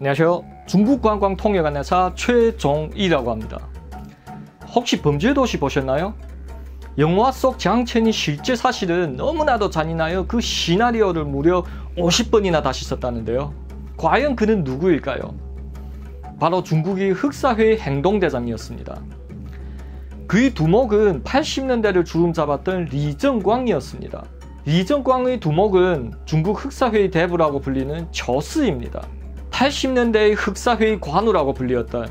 안녕하세요. 중국 관광 통역 안내사 최종이라고 합니다. 혹시 범죄도시 보셨나요? 영화 속 장첸이 실제 사실은 너무나도 잔인하여 그 시나리오를 무려 50번이나 다시 썼다는데요. 과연 그는 누구일까요? 바로 중국의 흑사회의 행동대장이었습니다. 그의 두목은 80년대를 주름 잡았던 리정광이었습니다. 리정광의 두목은 중국 흑사회의 대부라고 불리는 저스입니다. 80년대의 흑사회의 관우라고 불리었던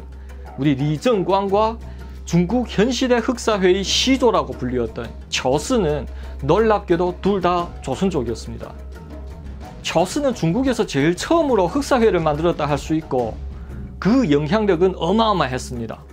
우리 리정광과 중국 현시대 흑사회의 시조라고 불리었던 저스는 놀랍게도 둘 다 조선족이었습니다. 저스는 중국에서 제일 처음으로 흑사회를 만들었다 할 수 있고 그 영향력은 어마어마했습니다.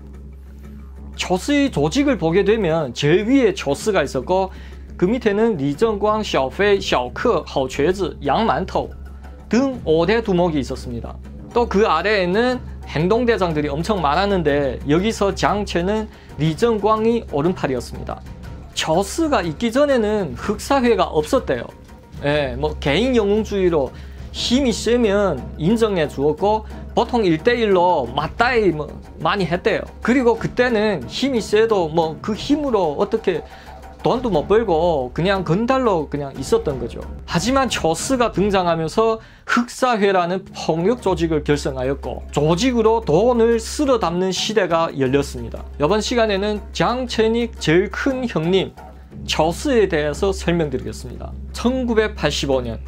저스의 조직을 보게 되면 제일 위에 저스가 있었고 그 밑에는 리정광, 샤오페이, 샤오커, 하오瘸즈, 양만토 등 5대 두목이 있었습니다. 또 그 아래에는 행동대장들이 엄청 많았는데 여기서 장체는 리정광이 오른팔이었습니다. 저스가 있기 전에는 흑사회가 없었대요. 예, 뭐 개인 영웅주의로 힘이 세면 인정해 주었고 보통 1대1로 맞다이 뭐 많이 했대요. 그리고 그때는 힘이 세도 뭐 그 힘으로 어떻게 돈도 못 벌고 그냥 건달로 그냥 있었던 거죠. 하지만 저스가 등장하면서 흑사회라는 폭력 조직을 결성하였고 조직으로 돈을 쓸어 담는 시대가 열렸습니다. 이번 시간에는 장첸의 제일 큰 형님 쵸쓰에 대해서 설명드리겠습니다. 1985년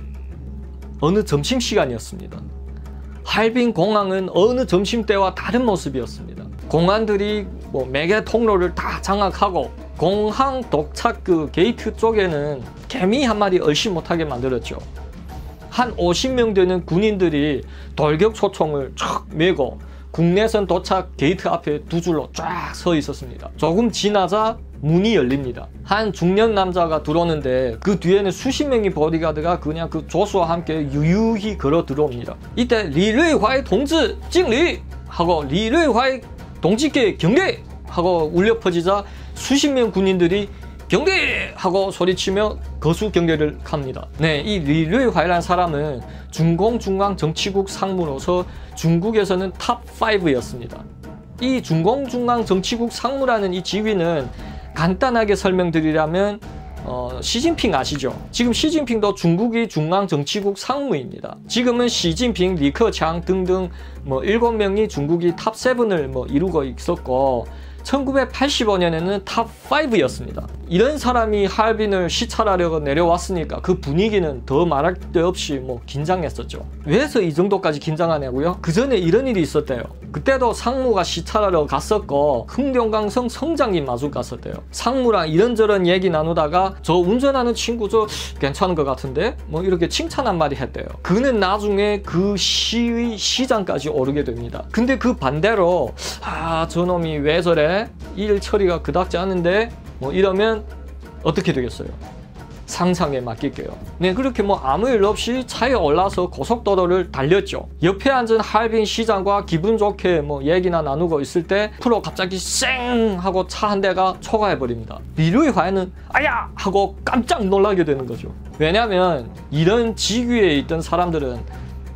어느 점심시간이었습니다. 할빈 공항은 어느 점심때와 다른 모습이었습니다. 공안들이 뭐 매개 통로를 다 장악하고 공항 도착 그 게이트 쪽에는 개미 한 마리 얼씬 못하게 만들었죠. 한 50명 되는 군인들이 돌격소총을 촥 메고 국내선 도착 게이트 앞에 두 줄로 쫙 서 있었습니다. 조금 지나자 문이 열립니다. 한 중년 남자가 들어오는데 그 뒤에는 수십 명의 보디가드가 그냥 그 조수와 함께 유유히 걸어 들어옵니다. 이때 리르이화의 동지 敬礼 하고 리르이화의 동지께 경례 하고 울려 퍼지자 수십 명 군인들이 경례! 하고 소리치며 거수 경례를 합니다. 네, 이 리르이화이라는 사람은 중공 중앙 정치국 상무로서 중국에서는 top 5였습니다. 이 중공 중앙 정치국 상무라는 이 지위는 간단하게 설명드리려면 어, 시진핑 아시죠? 지금 시진핑도 중국의 중앙 정치국 상무입니다. 지금은 시진핑, 리커창 등등 뭐 일곱 명이 중국이 top 7을 뭐 이루고 있었고 1985년에는 top 5였습니다. 이런 사람이 하얼빈을 시찰하려고 내려왔으니까 그 분위기는 더 말할 데 없이 뭐 긴장했었죠. 왜서 이 정도까지 긴장하냐고요? 그 전에 이런 일이 있었대요. 그때도 상무가 시찰하러 갔었고 흥룡강성 성장이 마주 갔었대요. 상무랑 이런저런 얘기 나누다가 저 운전하는 친구 저 괜찮은 것 같은데 뭐 이렇게 칭찬 한마디 했대요. 그는 나중에 그 시의 시장까지 오르게 됩니다. 근데 그 반대로 아 저놈이 왜 저래 일 처리가 그닥지 않은데 뭐 이러면 어떻게 되겠어요? 상상에 맡길게요. 네, 그렇게 뭐 아무 일 없이 차에 올라서 고속도로를 달렸죠. 옆에 앉은 할빈 시장과 기분 좋게 뭐 얘기나 나누고 있을 때 프로 갑자기 쌩 하고 차 한 대가 초과해 버립니다. 리루이 화에는 아야 하고 깜짝 놀라게 되는 거죠. 왜냐하면 이런 지위에 있던 사람들은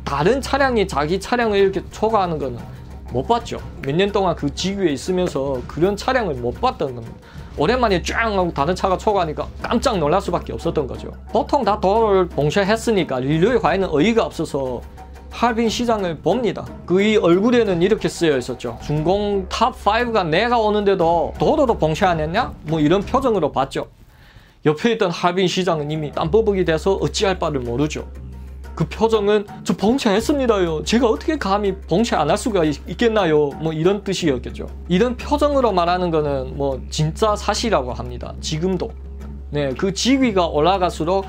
다른 차량이 자기 차량을 이렇게 초과하는 거는 못 봤죠. 몇 년 동안 그 지구에 있으면서 그런 차량을 못 봤던 겁니다. 오랜만에 쫙 하고 다른 차가 초과하니까 깜짝 놀랄 수밖에 없었던 거죠. 보통 다 도로를 봉쇄했으니까 리르이화이는 어이가 없어서 할빈 시장을 봅니다. 그의 얼굴에는 이렇게 쓰여 있었죠. 중공 top5가 내가 오는데도 도로도 봉쇄 안 했냐? 뭐 이런 표정으로 봤죠. 옆에 있던 할빈 시장은 이미 땀범벅이 돼서 어찌할 바를 모르죠. 그 표정은 저 봉쇄했습니다요. 제가 어떻게 감히 봉쇄 안 할 수가 있, 겠나요 뭐 이런 뜻이었겠죠. 이런 표정으로 말하는 거는 뭐 진짜 사실이라고 합니다. 지금도. 네, 그 지위가 올라갈수록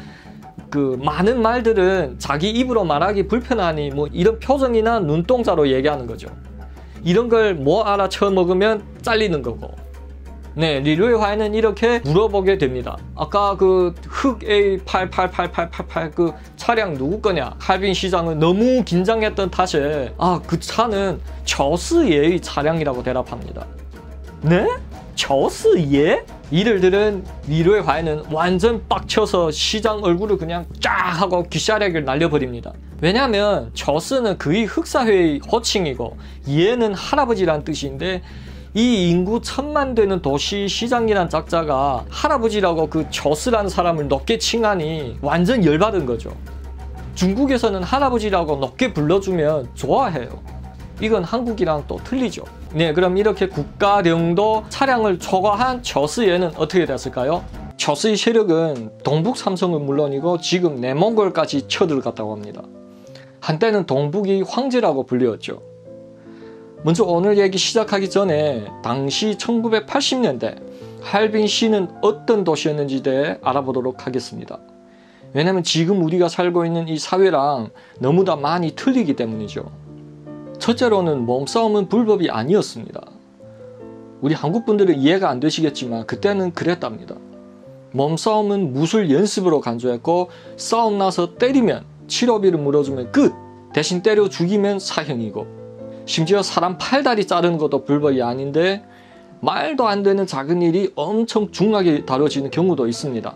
그 많은 말들은 자기 입으로 말하기 불편하니 뭐 이런 표정이나 눈동자로 얘기하는 거죠. 이런 걸 뭐 알아 쳐 먹으면 잘리는 거고 네, 리루의 화에는 이렇게 물어보게 됩니다. 아까 그 흑 A8888888 그 차량 누구 거냐? 할빈 시장은 너무 긴장했던 탓에 아, 그 차는 저스예의 차량이라고 대답합니다. 네? 저스예? 이를 들은 위로의 화해는 완전 빡쳐서 시장 얼굴을 그냥 쫙 하고 귀샤렉을 날려버립니다. 왜냐하면 저스는 그의 흑사회의 호칭이고 얘는 할아버지란 뜻인데 이 인구 천만 되는 도시 시장이란 작자가 할아버지라고 그 저스라는 사람을 높게 칭하니 완전 열받은 거죠. 중국에서는 할아버지라고 높게 불러주면 좋아해요. 이건 한국이랑 또 틀리죠. 네, 그럼 이렇게 국가령도 차량을 초과한 저스에는 어떻게 됐을까요? 저스의 세력은 동북 삼성은 물론이고 지금 내몽골까지 쳐들어갔다고 합니다. 한때는 동북이 황제라고 불리웠죠. 먼저 오늘 얘기 시작하기 전에 당시 1980년대 할빈 시는 어떤 도시였는지 대해 알아보도록 하겠습니다. 왜냐면 지금 우리가 살고 있는 이 사회랑 너무나 많이 틀리기 때문이죠. 첫째로는 몸싸움은 불법이 아니었습니다. 우리 한국 분들은 이해가 안 되시겠지만 그때는 그랬답니다. 몸싸움은 무술 연습으로 간주했고 싸움 나서 때리면 치료비를 물어주면 끝! 대신 때려 죽이면 사형이고 심지어 사람 팔다리 자르는 것도 불법이 아닌데 말도 안 되는 작은 일이 엄청 중하게 다뤄지는 경우도 있습니다.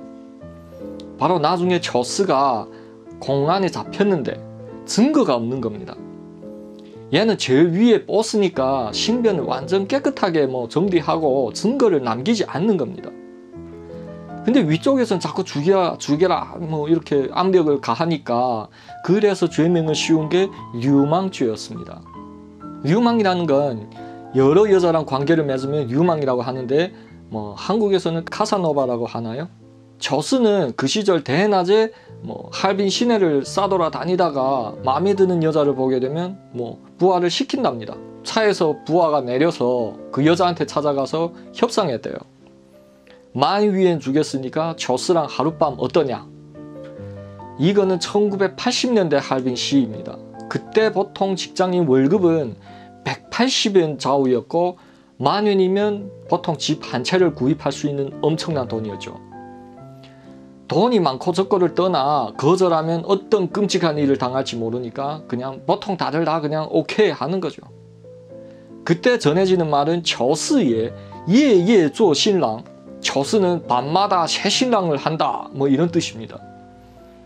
바로 나중에 저스가 공안에 잡혔는데 증거가 없는 겁니다. 얘는 제일 위에 버스니까 신변을 완전 깨끗하게 뭐 정리하고 증거를 남기지 않는 겁니다. 근데 위쪽에서는 자꾸 죽여, 죽여라, 뭐 이렇게 압력을 가하니까 그래서 죄명을 씌운 게 류망죄였습니다. 류망이라는 건 여러 여자랑 관계를 맺으면 류망이라고 하는데 뭐 한국에서는 카사노바라고 하나요? 저스는 그 시절 대낮에 뭐 할빈 시내를 싸돌아 다니다가 마음에 드는 여자를 보게 되면 뭐 부하를 시킨답니다. 차에서 부하가 내려서 그 여자한테 찾아가서 협상했대요. 만 위엔 주겠으니까 저스랑 하룻밤 어떠냐? 이거는 1980년대 할빈 시입니다. 그때 보통 직장인 월급은 180엔 좌우였고 만 원이면 보통 집 한 채를 구입할 수 있는 엄청난 돈이었죠. 돈이 많고 적거를 떠나 거절하면 어떤 끔찍한 일을 당할지 모르니까 그냥 보통 다들 다 그냥 오케이 하는 거죠. 그때 전해지는 말은 저스예 예예 조 신랑 저스는 밤마다 새 신랑을 한다 뭐 이런 뜻입니다.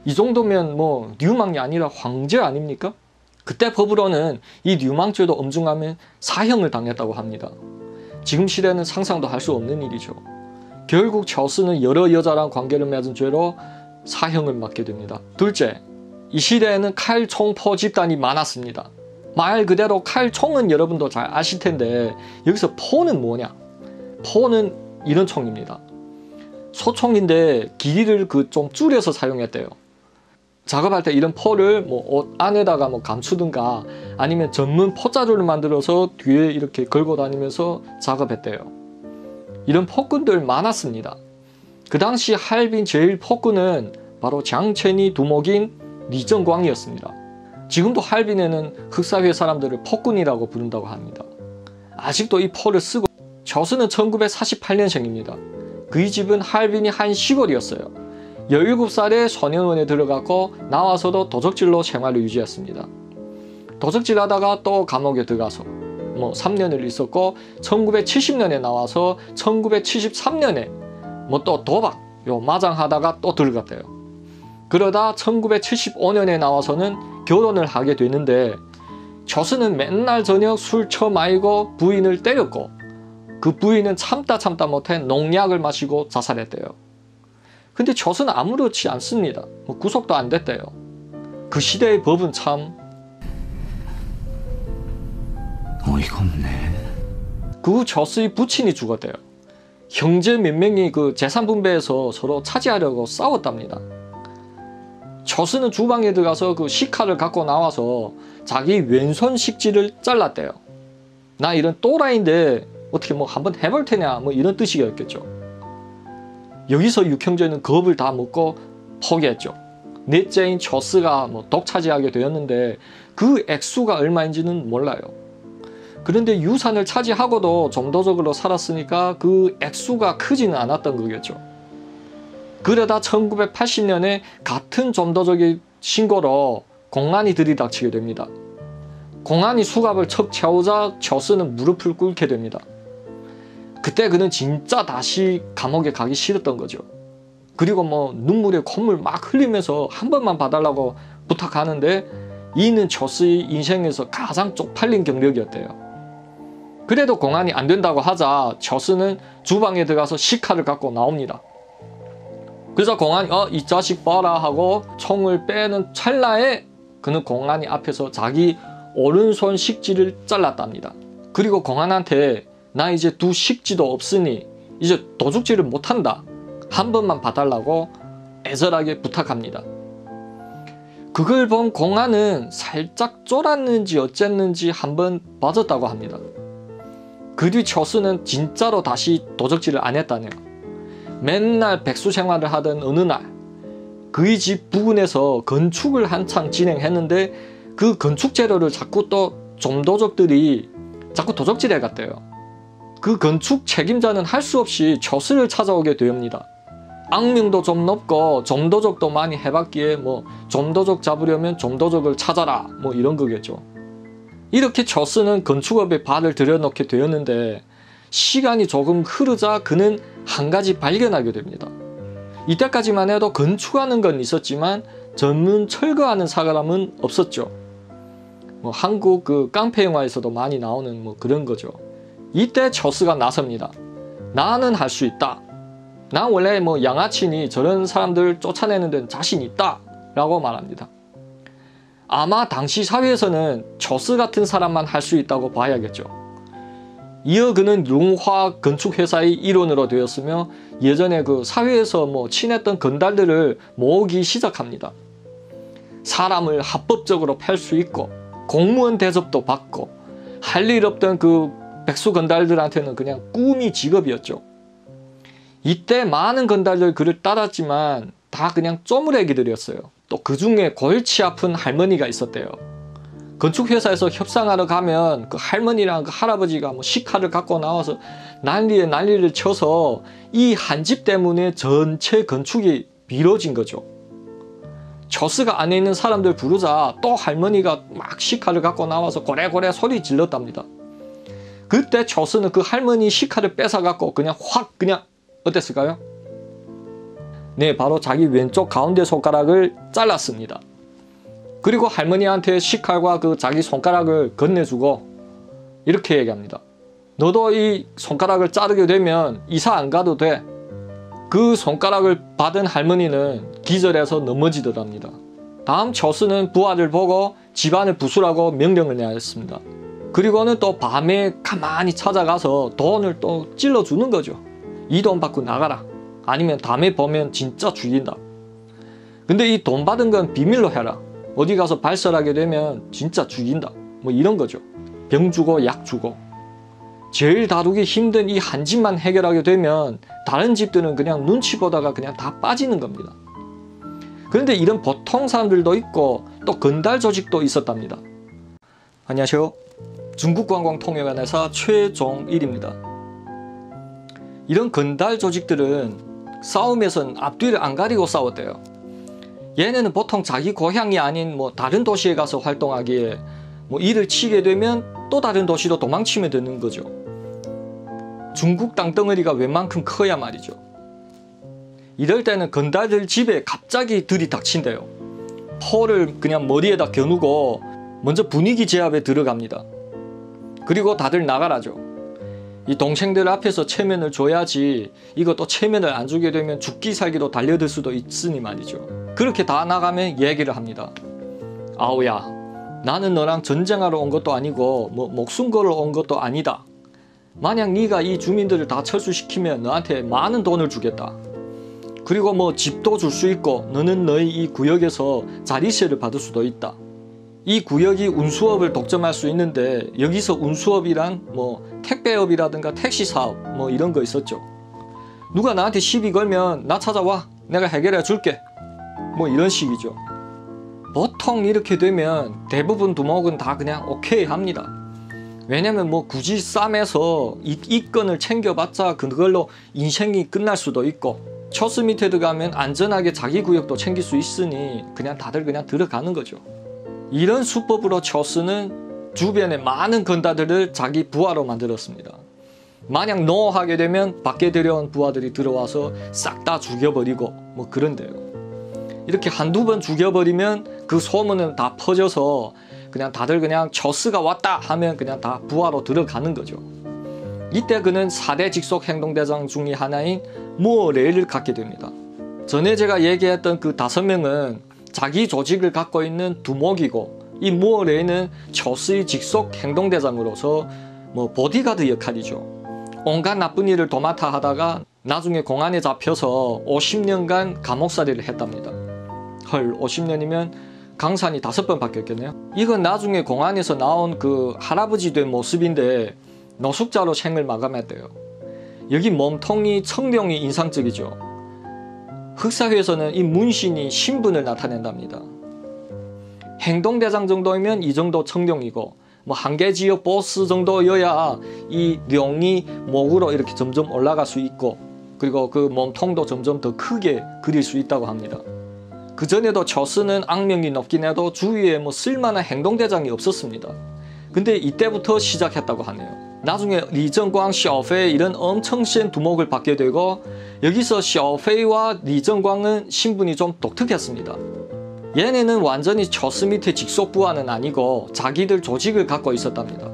이 정도면 뭐 뉴망이 아니라 황제 아닙니까? 그때 법으로는 이 뉴망죄도 엄중하면 사형을 당했다고 합니다. 지금 시대는 상상도 할 수 없는 일이죠. 결국 저스는 여러 여자랑 관계를 맺은 죄로 사형을 맞게 됩니다. 둘째, 이 시대에는 칼총포 집단이 많았습니다. 말 그대로 칼총은 여러분도 잘 아실 텐데 여기서 포는 뭐냐? 포는 이런 총입니다. 소총인데 길이를 그 좀 줄여서 사용했대요. 작업할 때 이런 포를 뭐옷 안에다가 뭐 감추든가 아니면 전문 포자루를 만들어서 뒤에 이렇게 걸고 다니면서 작업했대요. 이런 폭군들 많았습니다. 그 당시 할빈 제일 폭군은 바로 장첸이 두목인 리정광이었습니다. 지금도 할빈에는 흑사회 사람들을 폭군이라고 부른다고 합니다. 아직도 이 포를 쓰고 저수는 1948년생입니다. 그의 집은 할빈이 한 시골이었어요. 17살에 소년원에 들어갔고 나와서도 도적질로 생활을 유지했습니다. 도적질하다가 또 감옥에 들어가서 뭐 3년을 있었고 1970년에 나와서 1973년에 뭐 또 도박 요 마장하다가 또 들어갔대요. 그러다 1975년에 나와서는 결혼을 하게 되는데 저수는 맨날 저녁 술 처마이고 부인을 때렸고 그 부인은 참다 참다 못해 농약을 마시고 자살했대요. 근데 저수는 아무렇지 않습니다. 뭐 구속도 안 됐대요. 그 시대의 법은 참 어이가 없네. 그 저스의 부친이 죽었대요. 형제 몇 명이 그 재산 분배에서 서로 차지하려고 싸웠답니다. 저스는 주방에 들어가서 그 식칼을 갖고 나와서 자기 왼손 식지를 잘랐대요. 나 이런 또라이인데 어떻게 뭐 한번 해볼 테냐 뭐 이런 뜻이었겠죠. 여기서 육형제는 겁을 다 먹고 포기했죠. 넷째인 저스가 뭐 독차지하게 되었는데 그 액수가 얼마인지는 몰라요. 그런데 유산을 차지하고도 정도적으로 살았으니까 그 액수가 크지는 않았던 거겠죠. 그러다 1980년에 같은 점도적인 신고로 공안이 들이닥치게 됩니다. 공안이 수갑을 척 채우자 저스는 무릎을 꿇게 됩니다. 그때 그는 진짜 다시 감옥에 가기 싫었던 거죠. 그리고 뭐 눈물에 콧물 막 흘리면서 한 번만 봐달라고 부탁하는데 이는 저스의 인생에서 가장 쪽팔린 경력이었대요. 그래도 공안이 안 된다고 하자 저스는 주방에 들어가서 식칼을 갖고 나옵니다. 그래서 공안이 어 이 자식 봐라 하고 총을 빼는 찰나에 그는 공안이 앞에서 자기 오른손 식지를 잘랐답니다. 그리고 공안한테 나 이제 두 식지도 없으니 이제 도둑질을 못한다. 한 번만 봐달라고 애절하게 부탁합니다. 그걸 본 공안은 살짝 쫄았는지 어쨌는지 한번 빠졌다고 합니다. 그 뒤 처수는 진짜로 다시 도적질을 안 했다네요. 맨날 백수 생활을 하던 어느 날 그의 집 부근에서 건축을 한창 진행했는데 그 건축 재료를 자꾸 또 좀도적들이 자꾸 도적질해 갔대요. 그 건축 책임자는 할 수 없이 저수를 찾아오게 됩니다. 악명도 좀 높고 점도적도 많이 해봤기에 뭐 점도적 잡으려면 점도적을 찾아라 뭐 이런 거겠죠. 이렇게 저스는 건축업에 발을 들여놓게 되었는데 시간이 조금 흐르자 그는 한 가지 발견하게 됩니다. 이때까지만 해도 건축하는 건 있었지만 전문 철거하는 사람은 없었죠. 뭐 한국 그 깡패 영화에서도 많이 나오는 뭐 그런 거죠. 이때 저스가 나섭니다. 나는 할 수 있다. 나 원래 뭐 양아치니 저런 사람들 쫓아내는 데는 자신 있다. 라고 말합니다. 아마 당시 사회에서는 저스 같은 사람만 할 수 있다고 봐야겠죠. 이어 그는 융화 건축회사의 일원으로 되었으며 예전에 그 사회에서 뭐 친했던 건달들을 모으기 시작합니다. 사람을 합법적으로 팔 수 있고 공무원 대접도 받고 할 일 없던 그 백수 건달들한테는 그냥 꿈이 직업이었죠. 이때 많은 건달들 그를 따랐지만 다 그냥 쪼무레기들이었어요. 또 그 중에 골치 아픈 할머니가 있었대요. 건축회사에서 협상하러 가면 그 할머니랑 그 할아버지가 뭐 식칼을 갖고 나와서 난리에 난리를 쳐서 이 한 집 때문에 전체 건축이 미뤄진 거죠. 저스가 안에 있는 사람들 부르자 또 할머니가 막 식칼을 갖고 나와서 고래고래 소리 질렀답니다. 그때 저스는 그 할머니 식칼을 뺏어갖고 그냥 확 그냥 어땠을까요? 네, 바로 자기 왼쪽 가운데 손가락을 잘랐습니다. 그리고 할머니한테 식칼과 그 자기 손가락을 건네주고 이렇게 얘기합니다. 너도 이 손가락을 자르게 되면 이사 안 가도 돼. 그 손가락을 받은 할머니는 기절해서 넘어지더랍니다. 다음 저스는 부하를 보고 집안을 부수라고 명령을 내야 했습니다. 그리고는 또 밤에 가만히 찾아가서 돈을 또 찔러주는 거죠. 이 돈 받고 나가라. 아니면 다음에 보면 진짜 죽인다. 근데 이 돈 받은 건 비밀로 해라. 어디 가서 발설하게 되면 진짜 죽인다. 뭐 이런 거죠. 병 주고 약 주고. 제일 다루기 힘든 이 한 집만 해결하게 되면 다른 집들은 그냥 눈치 보다가 그냥 다 빠지는 겁니다. 그런데 이런 보통 사람들도 있고 또 건달 조직도 있었답니다. 안녕하세요. 중국관광통역안에서 최종일입니다. 이런 건달 조직들은 싸움에선 앞뒤를 안 가리고 싸웠대요. 얘네는 보통 자기 고향이 아닌 뭐 다른 도시에 가서 활동하기에 뭐 일을 치게 되면 또 다른 도시로 도망치면 되는 거죠. 중국 땅덩어리가 웬만큼 커야 말이죠. 이럴 때는 건달들 집에 갑자기 들이 닥친대요. 포를 그냥 머리에다 겨누고 먼저 분위기 제압에 들어갑니다. 그리고 다들 나가라죠. 이 동생들 앞에서 체면을 줘야지 이것도 체면을 안 주게 되면 죽기 살기도 달려들 수도 있으니 말이죠. 그렇게 다 나가면 얘기를 합니다. 아우야 나는 너랑 전쟁하러 온 것도 아니고 뭐 목숨 걸어 온 것도 아니다. 만약 네가 이 주민들을 다 철수시키면 너한테 많은 돈을 주겠다. 그리고 뭐 집도 줄 수 있고 너는 너희 이 구역에서 자리세를 받을 수도 있다. 이 구역이 운수업을 독점할 수 있는데 여기서 운수업이란 뭐 택배업이라든가 택시 사업 뭐 이런 거 있었죠. 누가 나한테 시비 걸면 나 찾아와 내가 해결해 줄게 뭐 이런 식이죠. 보통 이렇게 되면 대부분 두목은 다 그냥 오케이 합니다. 왜냐면 뭐 굳이 쌈에서 이, 이 건을 챙겨봤자 그걸로 인생이 끝날 수도 있고 초스 밑에 들어가면 안전하게 자기 구역도 챙길 수 있으니 그냥 다들 그냥 들어가는 거죠. 이런 수법으로 초스는 주변의 많은 건다들을 자기 부하로 만들었습니다. 만약 노 하게 되면 밖에 들여온 부하들이 들어와서 싹 다 죽여버리고 뭐 그런데요. 이렇게 한두 번 죽여버리면 그 소문은 다 퍼져서 그냥 다들 그냥 저스가 왔다 하면 그냥 다 부하로 들어가는 거죠. 이때 그는 4대 직속 행동대장 중의 하나인 무어레를 갖게 됩니다. 전에 제가 얘기했던 그 다섯 명은 자기 조직을 갖고 있는 두목이고 이 무어레는 저스의 직속 행동대장으로서 뭐 보디가드 역할이죠. 온갖 나쁜 일을 도맡아 하다가 나중에 공안에 잡혀서 50년간 감옥살이를 했답니다. 헐 50년이면 강산이 다섯 번 바뀌었겠네요. 이건 나중에 공안에서 나온 그 할아버지 된 모습인데 노숙자로 생을 마감했대요. 여기 몸통이 청룡이 인상적이죠. 흑사회에서는 이 문신이 신분을 나타낸답니다. 행동대장 정도이면 이 정도 청룡이고 뭐 한계 지역 보스 정도여야 이 령이 목으로 이렇게 점점 올라갈 수 있고 그리고 그 몸통도 점점 더 크게 그릴 수 있다고 합니다. 그 전에도 저스는 악명이 높긴 해도 주위에 뭐 쓸만한 행동대장이 없었습니다. 근데 이때부터 시작했다고 하네요. 나중에 리정광, 샤오페이 이런 엄청 센 두목을 받게 되고 여기서 샤오페이와 리정광은 신분이 좀 독특했습니다. 얘네는 완전히 저스 밑에 직속부하는 아니고 자기들 조직을 갖고 있었답니다.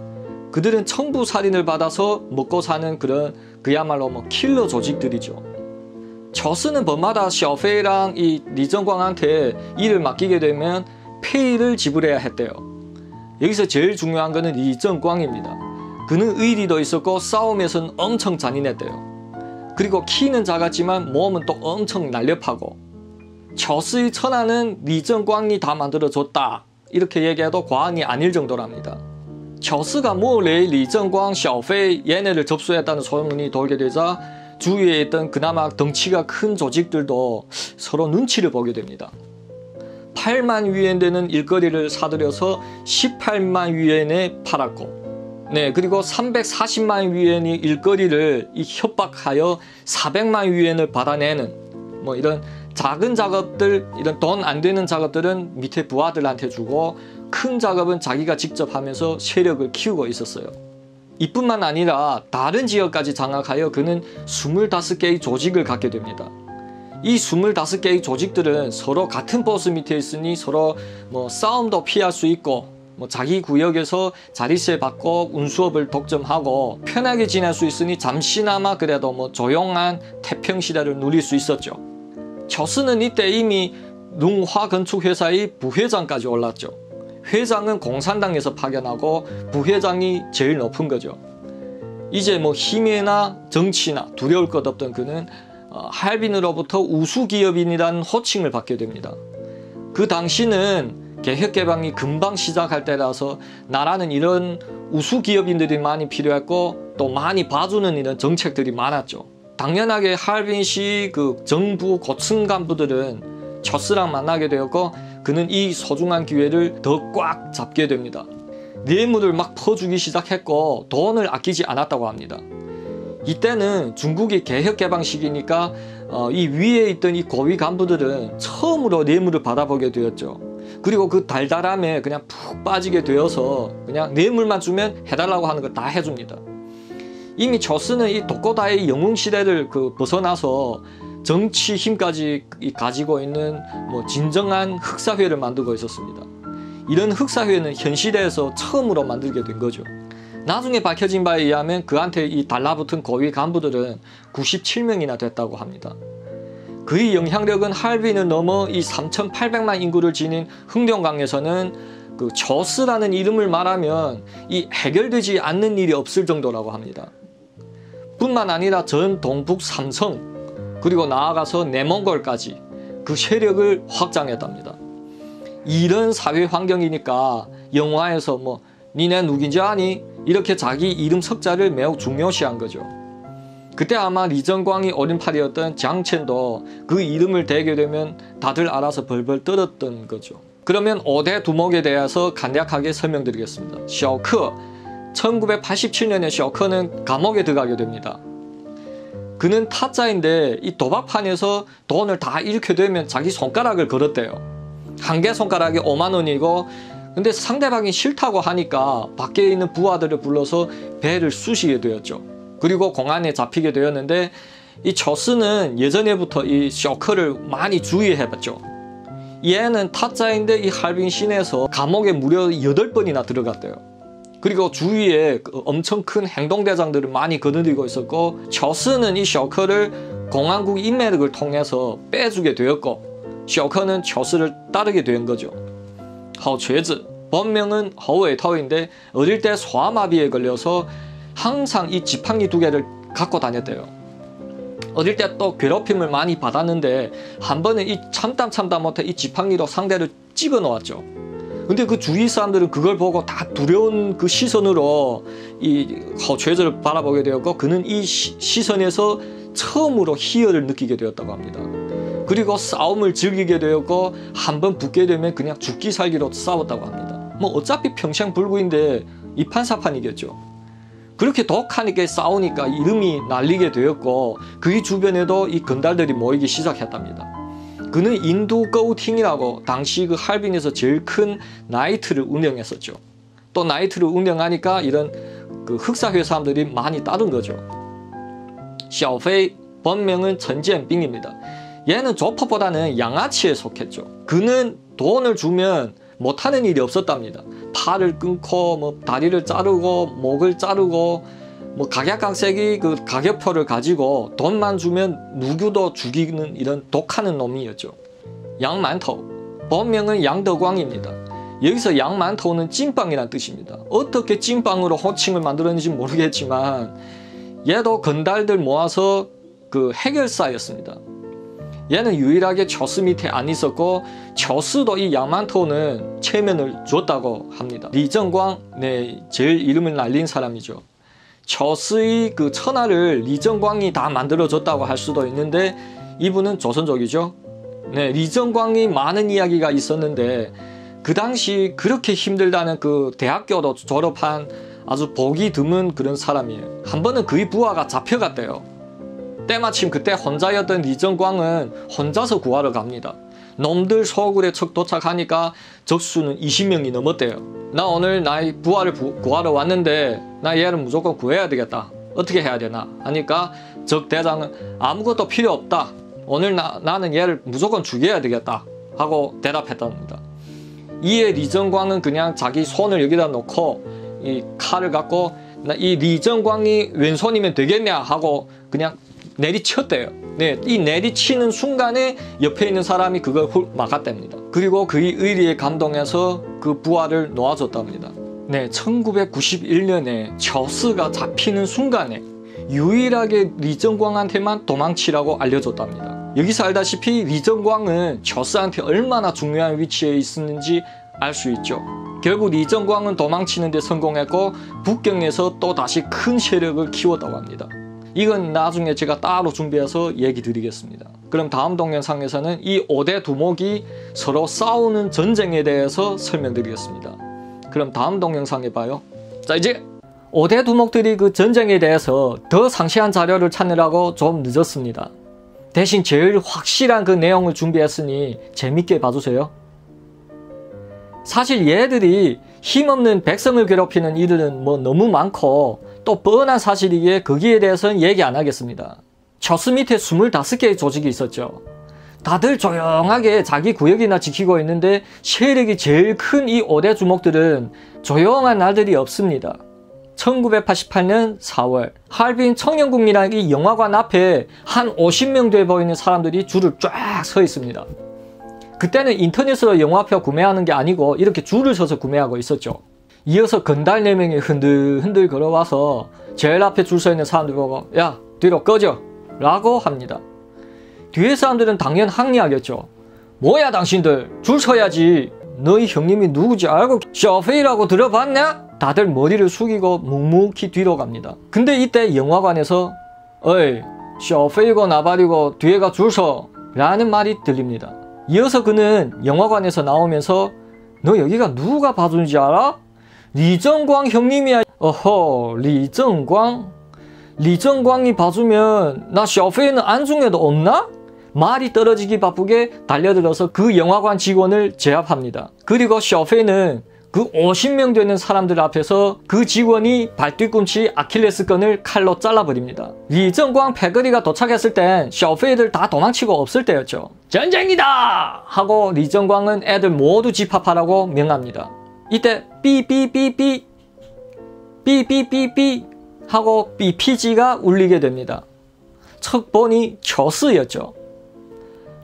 그들은 청부 살인을 받아서 먹고 사는 그런 그야말로 뭐 킬러 조직들이죠. 저스는 범마다 셔페이랑 이 리정광한테 일을 맡기게 되면 페이를 지불해야 했대요. 여기서 제일 중요한 것은 리정광입니다. 그는 의리도 있었고 싸움에서는 엄청 잔인했대요. 그리고 키는 작았지만 몸은 또 엄청 날렵하고 쵸쓰의 천하는 리정광이 다 만들어줬다. 이렇게 얘기해도 과언이 아닐 정도랍니다. 쵸쓰가 모레이 리정광, 샤오페이 얘네를 접수했다는 소문이 돌게 되자 주위에 있던 그나마 덩치가 큰 조직들도 서로 눈치를 보게 됩니다. 8만 위엔 되는 일거리를 사들여서 18만 위엔에 팔았고 네 그리고 340만 위엔의 일거리를 이 협박하여 400만 위엔을 받아내는 뭐 이런 작은 작업들 이런 돈 안 되는 작업들은 밑에 부하들한테 주고 큰 작업은 자기가 직접 하면서 세력을 키우고 있었어요. 이뿐만 아니라 다른 지역까지 장악하여 그는 25개의 조직을 갖게 됩니다. 이 25개의 조직들은 서로 같은 버스 밑에 있으니 서로 뭐 싸움도 피할 수 있고 뭐 자기 구역에서 자리세 받고 운수업을 독점하고 편하게 지낼 수 있으니 잠시나마 그래도 뭐 조용한 태평 시대를 누릴 수 있었죠. 저스는 이때 이미 룽화 건축회사의 부회장까지 올랐죠. 회장은 공산당에서 파견하고 부회장이 제일 높은 거죠. 이제 뭐 힘이나 정치나 두려울 것 없던 그는 어, 할빈으로부터 우수기업인이라는 호칭을 받게 됩니다. 그 당시는 개혁개방이 금방 시작할 때라서 나라는 이런 우수 기업인들이 많이 필요했고 또 많이 봐주는 이런 정책들이 많았죠. 당연하게 할빈시 그 정부 고층 간부들은 저스랑 만나게 되었고 그는 이 소중한 기회를 더 꽉 잡게 됩니다. 뇌물을 막 퍼주기 시작했고 돈을 아끼지 않았다고 합니다. 이때는 중국이 개혁개방 시기니까 어, 이 위에 있던 이 고위 간부들은 처음으로 뇌물을 받아보게 되었죠. 그리고 그 달달함에 그냥 푹 빠지게 되어서 그냥 뇌물만 주면 해달라고 하는 걸 다 해줍니다. 이미 저스는 이 독고다의 영웅 시대를 그 벗어나서 정치 힘까지 가지고 있는 뭐 진정한 흑사회를 만들고 있었습니다. 이런 흑사회는 현 시대에서 처음으로 만들게 된 거죠. 나중에 밝혀진 바에 의하면 그한테 이 달라붙은 고위 간부들은 97명이나 됐다고 합니다. 그의 영향력은 할빈을 넘어 이 3,800만 인구를 지닌 흥룡강에서는 그 저스라는 이름을 말하면 이 해결되지 않는 일이 없을 정도라고 합니다. 뿐만 아니라 전 동북 삼성 그리고 나아가서 내몽골까지 그 세력을 확장했답니다. 이런 사회 환경이니까 영화에서 뭐 니네 누군지 아니? 이렇게 자기 이름 석자를 매우 중요시한 거죠. 그때 아마 리정광이 어린 팔이었던 장첸도 그 이름을 대게 되면 다들 알아서 벌벌 떨었던 거죠. 그러면 5대 두목에 대해서 간략하게 설명드리겠습니다. 셔크 1987년에 셔커는 감옥에 들어가게 됩니다. 그는 타짜인데 이 도박판에서 돈을 다 잃게 되면 자기 손가락을 걸었대요. 한 개 손가락이 5만 원이고 근데 상대방이 싫다고 하니까 밖에 있는 부하들을 불러서 배를 쑤시게 되었죠. 그리고 공안에 잡히게 되었는데 이 저스는 예전에부터 이 쇼크를 많이 주의해봤죠. 얘는 타짜인데 이 할빈 시내에서 감옥에 무려 8번이나 들어갔대요. 그리고 주위에 그 엄청 큰 행동대장들을 많이 거느리고 있었고 저스는 이 쇼크를 공안국 인맥을 통해서 빼주게 되었고 쇼크는 저스를 따르게 된 거죠. 허죄즈 본명은 허웨이터인데 어릴 때 소아마비에 걸려서 항상 이 지팡이 두 개를 갖고 다녔대요. 어릴 때 또 괴롭힘을 많이 받았는데 한 번은 이 참담 참담 못해 이 지팡이로 상대를 찍어 놓았죠. 근데 그 주위 사람들은 그걸 보고 다 두려운 그 시선으로 이 허죄를 바라보게 되었고 그는 이 시, 선에서 처음으로 희열을 느끼게 되었다고 합니다. 그리고 싸움을 즐기게 되었고 한 번 붙게 되면 그냥 죽기 살기로 싸웠다고 합니다. 뭐 어차피 평생 불구인데 이판사판이겠죠. 그렇게 독하게 싸우니까 이름이 날리게 되었고 그 주변에도 이 건달들이 모이기 시작했답니다. 그는 인도 거우팅이라고 당시 그 할빈에서 제일 큰 나이트를 운영했었죠. 또 나이트를 운영하니까 이런 그 흑사회 사람들이 많이 따른 거죠. 샤오페이 본명은 전지엔빙입니다. 얘는 조퍼보다는 양아치에 속했죠. 그는 돈을 주면 못하는 일이 없었답니다. 팔을 끊고 뭐 다리를 자르고 목을 자르고 뭐 각약각색이 그 가격표를 가지고 돈만 주면 누구도 죽이는 이런 독하는 놈이었죠. 양만토 본명은 양덕광입니다. 여기서 양만토는 찐빵이란 뜻입니다. 어떻게 찐빵으로 호칭을 만들었는지 모르겠지만 얘도 건달들 모아서 그 해결사였습니다. 얘는 유일하게 저스 밑에 안 있었고 저스도 이 양만토는 체면을 줬다고 합니다. 리정광 네 제일 이름을 날린 사람이죠. 저스의 그 천하를 리정광이 다 만들어줬다고 할 수도 있는데 이분은 조선족이죠. 네 리정광이 많은 이야기가 있었는데 그 당시 그렇게 힘들다는 그 대학교도 졸업한 아주 보기 드문 그런 사람이에요. 한 번은 그의 부하가 잡혀갔대요. 때마침 그때 혼자였던 리정광은 혼자서 구하러 갑니다. 놈들 서울에 척 도착하니까 적수는 20명이 넘었대요. 나 오늘 나의 부하를 구하러 왔는데 나 얘를 무조건 구해야 되겠다. 어떻게 해야 되나 하니까 적 대장은 아무것도 필요 없다. 오늘 나, 나는 얘를 무조건 죽여야 되겠다 하고 대답했답니다. 이에 리정광은 그냥 자기 손을 여기다 놓고 이 칼을 갖고 이 리정광이 왼손이면 되겠냐 하고 그냥 내리쳤대요. 네, 이 내리치는 순간에 옆에 있는 사람이 그걸 막았답니다. 그리고 그의 의리에 감동해서 그 부하를 놓아줬답니다. 네, 1991년에 저스가 잡히는 순간에 유일하게 리정광한테만 도망치라고 알려줬답니다. 여기서 알다시피 리정광은 저스한테 얼마나 중요한 위치에 있었는지 알 수 있죠. 결국 리정광은 도망치는 데 성공했고 북경에서 또 다시 큰 세력을 키웠다고 합니다. 이건 나중에 제가 따로 준비해서 얘기 드리겠습니다. 그럼 다음 동영상에서는 이 5대 두목이 서로 싸우는 전쟁에 대해서 설명드리겠습니다. 그럼 다음 동영상에 봐요. 자 이제 5대 두목들이 그 전쟁에 대해서 더 상세한 자료를 찾느라고 좀 늦었습니다. 대신 제일 확실한 그 내용을 준비했으니 재밌게 봐주세요. 사실 얘들이 힘없는 백성을 괴롭히는 일은 뭐 너무 많고 또 뻔한 사실이기에 거기에 대해서는 얘기 안 하겠습니다. 저스 밑에 25개의 조직이 있었죠. 다들 조용하게 자기 구역이나 지키고 있는데 세력이 제일 큰 이 5대 주목들은 조용한 날들이 없습니다. 1988년 4월 할빈 청년국민학이 영화관 앞에 한 50명 돼 보이는 사람들이 줄을 쫙 서 있습니다. 그때는 인터넷으로 영화표 구매하는 게 아니고 이렇게 줄을 서서 구매하고 있었죠. 이어서 건달 4명이 흔들흔들 걸어와서 제일 앞에 줄 서 있는 사람들 보고 야 뒤로 꺼져 라고 합니다. 뒤에 사람들은 당연 항의하겠죠. 뭐야 당신들 줄 서야지 너희 형님이 누구지 알고 쇼페이라고 들어봤냐? 다들 머리를 숙이고 묵묵히 뒤로 갑니다. 근데 이때 영화관에서 어이 쇼페이고 나발이고 뒤에가 줄서 라는 말이 들립니다. 이어서 그는 영화관에서 나오면서 너 여기가 누가 봐주는지 알아? 리정광 형님이야. 어허, 리정광? 리정광이 봐주면 나 쇼페이는 안중에도 없나? 말이 떨어지기 바쁘게 달려들어서 그 영화관 직원을 제압합니다. 그리고 쇼페이는 그 50명 되는 사람들 앞에서 그 직원이 발뒤꿈치 아킬레스건을 칼로 잘라버립니다. 리정광 패거리가 도착했을 땐 셔페이들 다 도망치고 없을 때였죠. 전쟁이다! 하고 리정광은 애들 모두 집합하라고 명합니다. 이때 삐삐삐삐 삐삐삐삐 하고 BPG가 울리게 됩니다. 첫 번이 저스였죠.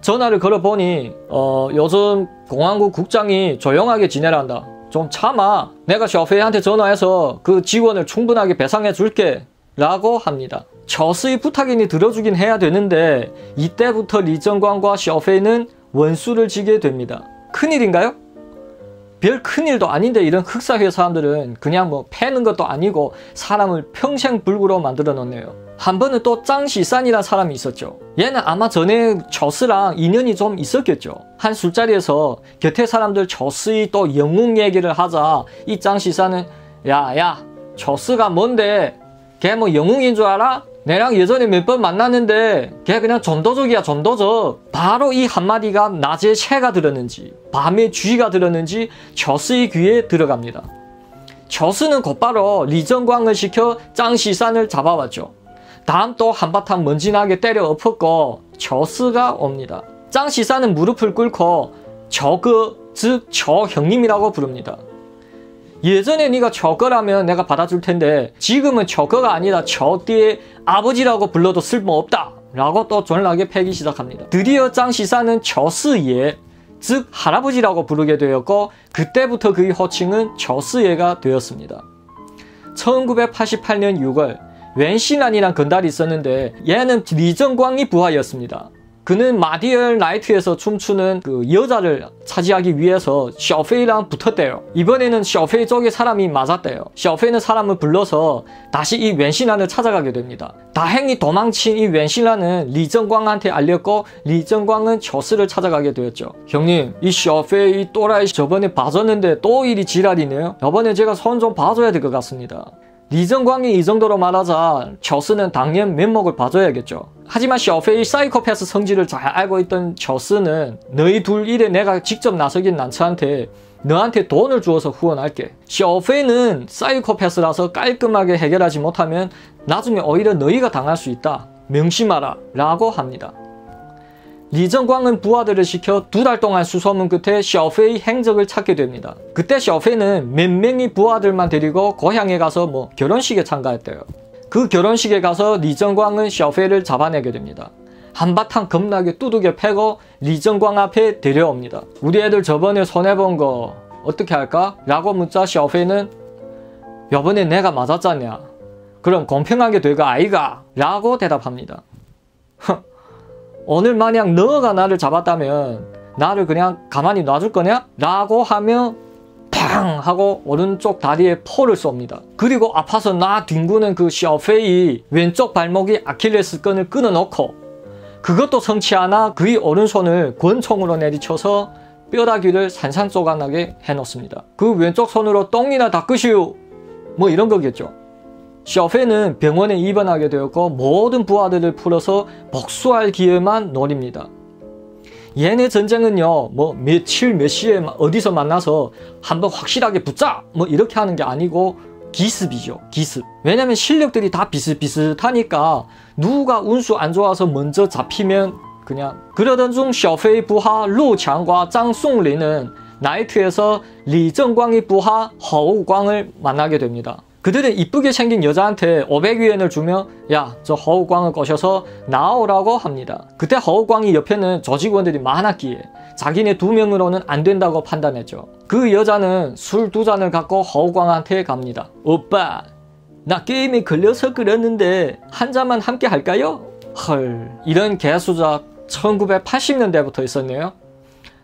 전화를 걸어보니 어, 요즘 공항국 국장이 조용하게 지내란다. 좀 참아. 내가 셔페이한테 전화해서 그 지원을 충분하게 배상해 줄게. 라고 합니다. 저스의 부탁이니 들어주긴 해야 되는데 이때부터 리정광과 셔페이는 원수를 지게 됩니다. 큰일인가요? 별 큰일도 아닌데 이런 흑사회 사람들은 그냥 뭐 패는 것도 아니고 사람을 평생 불구로 만들어 놓네요. 한 번은 또 짱시산이라는 사람이 있었죠. 얘는 아마 전에 저스랑 인연이 좀 있었겠죠. 한 술자리에서 곁에 사람들 저스의 또 영웅 얘기를 하자 이 짱시산은 야야 저스가 뭔데 걔 뭐 영웅인 줄 알아? 내랑 예전에 몇 번 만났는데 걔 그냥 전도적이야 전도적 바로 이 한마디가 낮에 새가 들었는지 밤에 쥐가 들었는지 저스의 귀에 들어갑니다. 저스는 곧바로 리정광을 시켜 짱시산을 잡아왔죠. 다음 또 한바탕 먼지나게 때려 엎었고 저스가 옵니다. 짱 시사는 무릎을 꿇고 저그 즉 저 형님이라고 부릅니다. 예전에 네가 저거라면 내가 받아줄 텐데 지금은 저거가 아니라 저 뒤에 아버지라고 불러도 쓸모없다 라고 또 졸라게 패기 시작합니다. 드디어 짱 시사는 저스예 즉 할아버지라고 부르게 되었고 그때부터 그의 호칭은 저스예가 되었습니다. 1988년 6월 웬시난이란 건달이 있었는데 얘는 리정광이 부하였습니다. 그는 마디얼 나이트에서 춤추는 그 여자를 차지하기 위해서 셔페이랑 붙었대요. 이번에는 셔페이 쪽에 사람이 맞았대요. 셔페이는 사람을 불러서 다시 이 웬신란을 찾아가게 됩니다. 다행히 도망친 이 웬신란은 리정광한테 알렸고 리정광은 저스를 찾아가게 되었죠. 형님 이 셔페이 또라이 저번에 봐줬는데 또 일이 지랄이네요. 이번에 제가 손 좀 봐줘야 될 것 같습니다. 리정광이 이 정도로 말하자 저스는 당연 면목을 봐줘야겠죠. 하지만 셔페이 사이코패스 성질을 잘 알고 있던 저스는 너희 둘 일에 내가 직접 나서긴 난처한테 너한테 돈을 주어서 후원할게. 셔페이는 사이코패스라서 깔끔하게 해결하지 못하면 나중에 오히려 너희가 당할 수 있다. 명심하라. 라고 합니다. 리정광은 부하들을 시켜 두 달 동안 수소문 끝에 셔페이 행적을 찾게 됩니다. 그때 셔페이는 몇 명의 부하들만 데리고 고향에 가서 뭐 결혼식에 참가했대요. 그 결혼식에 가서 리정광은 셔페이를 잡아내게 됩니다. 한바탕 겁나게 두둑에 패고 리정광 앞에 데려옵니다. 우리 애들 저번에 손해본 거 어떻게 할까? 라고 묻자 셔페이는 요번에 내가 맞았잖냐. 그럼 공평하게 될까 아이가? 라고 대답합니다. 오늘 만약 너가 나를 잡았다면 나를 그냥 가만히 놔줄 거냐? 라고 하며 팡 하고 오른쪽 다리에 포를 쏩니다. 그리고 아파서 나 뒹구는 그 셔페이 왼쪽 발목이 아킬레스건을 끊어놓고 그것도 성치 않아 그의 오른손을 권총으로 내리쳐서 뼈다귀를 산산조각나게 해놓습니다. 그 왼쪽 손으로 똥이나 닦으시오 뭐 이런 거겠죠. 셔페는 병원에 입원하게 되었고 모든 부하들을 풀어서 복수할 기회만 노립니다. 얘네 전쟁은요, 뭐 며칠 몇 시에 어디서 만나서 한번 확실하게 붙자! 뭐 이렇게 하는 게 아니고 기습이죠, 기습. 왜냐면 실력들이 다 비슷비슷하니까 누가 운수 안 좋아서 먼저 잡히면 그냥 그러던 중 셔페이 부하 루창과 장송린은 나이트에서 리정광의 부하 허우광을 만나게 됩니다. 그들은 이쁘게 생긴 여자한테 500위엔을 주며 야 저 허우광을 꼬셔서 나오라고 합니다. 그때 허우광이 옆에는 조직원들이 많았기에 자기네 두 명으로는 안 된다고 판단했죠. 그 여자는 술 두 잔을 갖고 허우광한테 갑니다. 오빠 나 게임에 걸려서 그랬는데 한 잔만 함께 할까요? 헐 이런 개수작 1980년대부터 있었네요.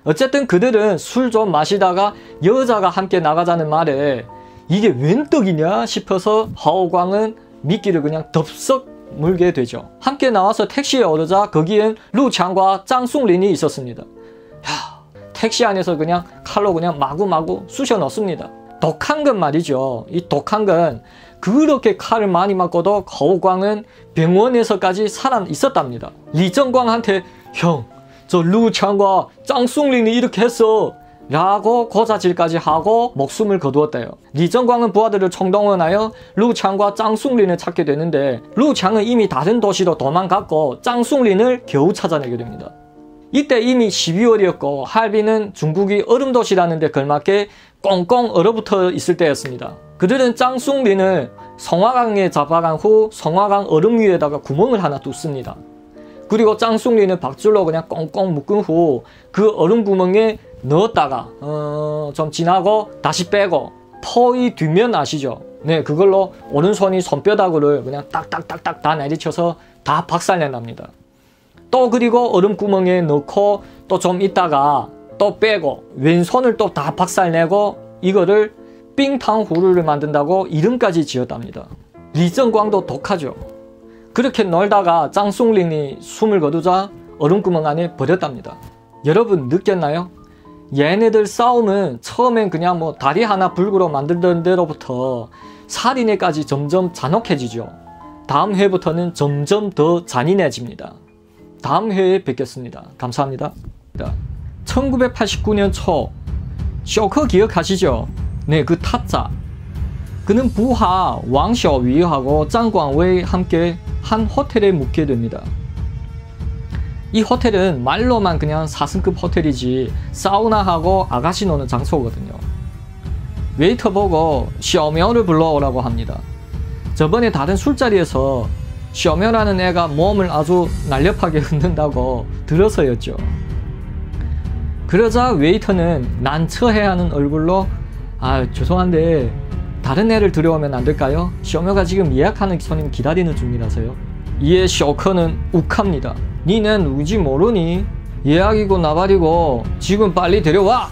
어쨌든 그들은 술 좀 마시다가 여자가 함께 나가자는 말에 이게 웬 떡이냐 싶어서 하오광은 미끼를 그냥 덥석 물게 되죠. 함께 나와서 택시에 오르자 거기엔 루창과 짱숭린이 있었습니다. 야, 택시 안에서 그냥 칼로 그냥 마구마구 쑤셔 넣습니다. 독한 건 말이죠. 이 독한 건 그렇게 칼을 많이 맞고도 거우광은 병원에서까지 살아 있었답니다. 리정광한테 형, 저 루창과 짱숭린이 이렇게 했어. 라고 고자질까지 하고 목숨을 거두었대요. 리정광은 부하들을 총동원하여 루창과 짱숭린을 찾게 되는데 루창은 이미 다른 도시로 도망갔고 짱숭린을 겨우 찾아내게 됩니다. 이때 이미 12월이었고 할비는 중국이 얼음 도시라는 데 걸맞게 꽁꽁 얼어붙어 있을 때였습니다. 그들은 짱숭린을 성화강에 잡아간 후 성화강 얼음 위에다가 구멍을 하나 뚫습니다. 그리고 짱숭린을 박줄로 그냥 꽁꽁 묶은 후 그 얼음 구멍에 넣었다가 어, 좀 지나고 다시 빼고 퍼의 뒷면 아시죠? 네, 그걸로 오른손이 손뼈다구를 그냥 딱딱딱딱 다 내리쳐서 다 박살낸답니다. 또 그리고 얼음 구멍에 넣고 또 좀 있다가 또 빼고 왼손을 또 다 박살내고 이거를 빙탕후루를 만든다고 이름까지 지었답니다. 리정광도 독하죠. 그렇게 놀다가 짱송링이 숨을 거두자 얼음구멍 안에 버렸답니다. 여러분 느꼈나요? 얘네들 싸움은 처음엔 그냥 뭐 다리 하나 불구로 만들던 대로부터 살인회까지 점점 잔혹해지죠. 다음 회부터는 점점 더 잔인해집니다. 다음 회에 뵙겠습니다. 감사합니다. 1989년 초 쇼커 기억하시죠? 네, 그 타짜. 그는 부하 왕셔위하고 짱광웨이 함께 한 호텔에 묵게 됩니다. 이 호텔은 말로만 그냥 4승급 호텔이지 사우나하고 아가씨 노는 장소거든요. 웨이터 보고 셔명을 불러오라고 합니다. 저번에 다른 술자리에서 셔명라는 애가 몸을 아주 날렵하게 흔든다고 들어서였죠. 그러자 웨이터는 난처해하는 얼굴로 아 죄송한데 다른 애를 들여오면 안 될까요? 셔명가 지금 예약하는 손님 기다리는 중이라서요. 이에 쇼커는 욱합니다. 니 내 누군지 모르니? 예약이고 나발이고 지금 빨리 데려와!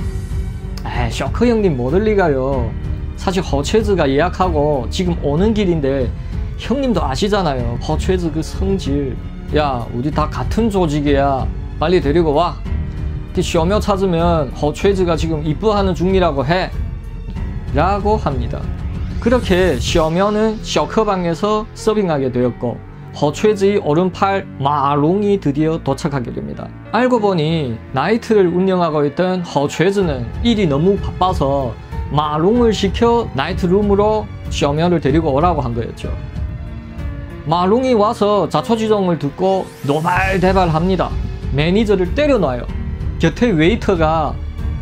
에이 쇼커 형님 모를 리가요. 사실 호췌즈가 예약하고 지금 오는 길인데 형님도 아시잖아요. 호췌즈 그 성질. 야 우리 다 같은 조직이야. 빨리 데리고 와. 쇼며 찾으면 호췌즈가 지금 이뻐하는 중이라고 해. 라고 합니다. 그렇게 쇼며는 쇼커 방에서 서빙하게 되었고 호췌즈의 오른팔 마롱이 드디어 도착하게 됩니다. 알고 보니 나이트를 운영하고 있던 호췌즈는 일이 너무 바빠서 마롱을 시켜 나이트룸으로 쇼면을 데리고 오라고 한 거였죠. 마롱이 와서 자초지종을 듣고 노발대발합니다. 매니저를 때려놔요. 곁에 웨이터가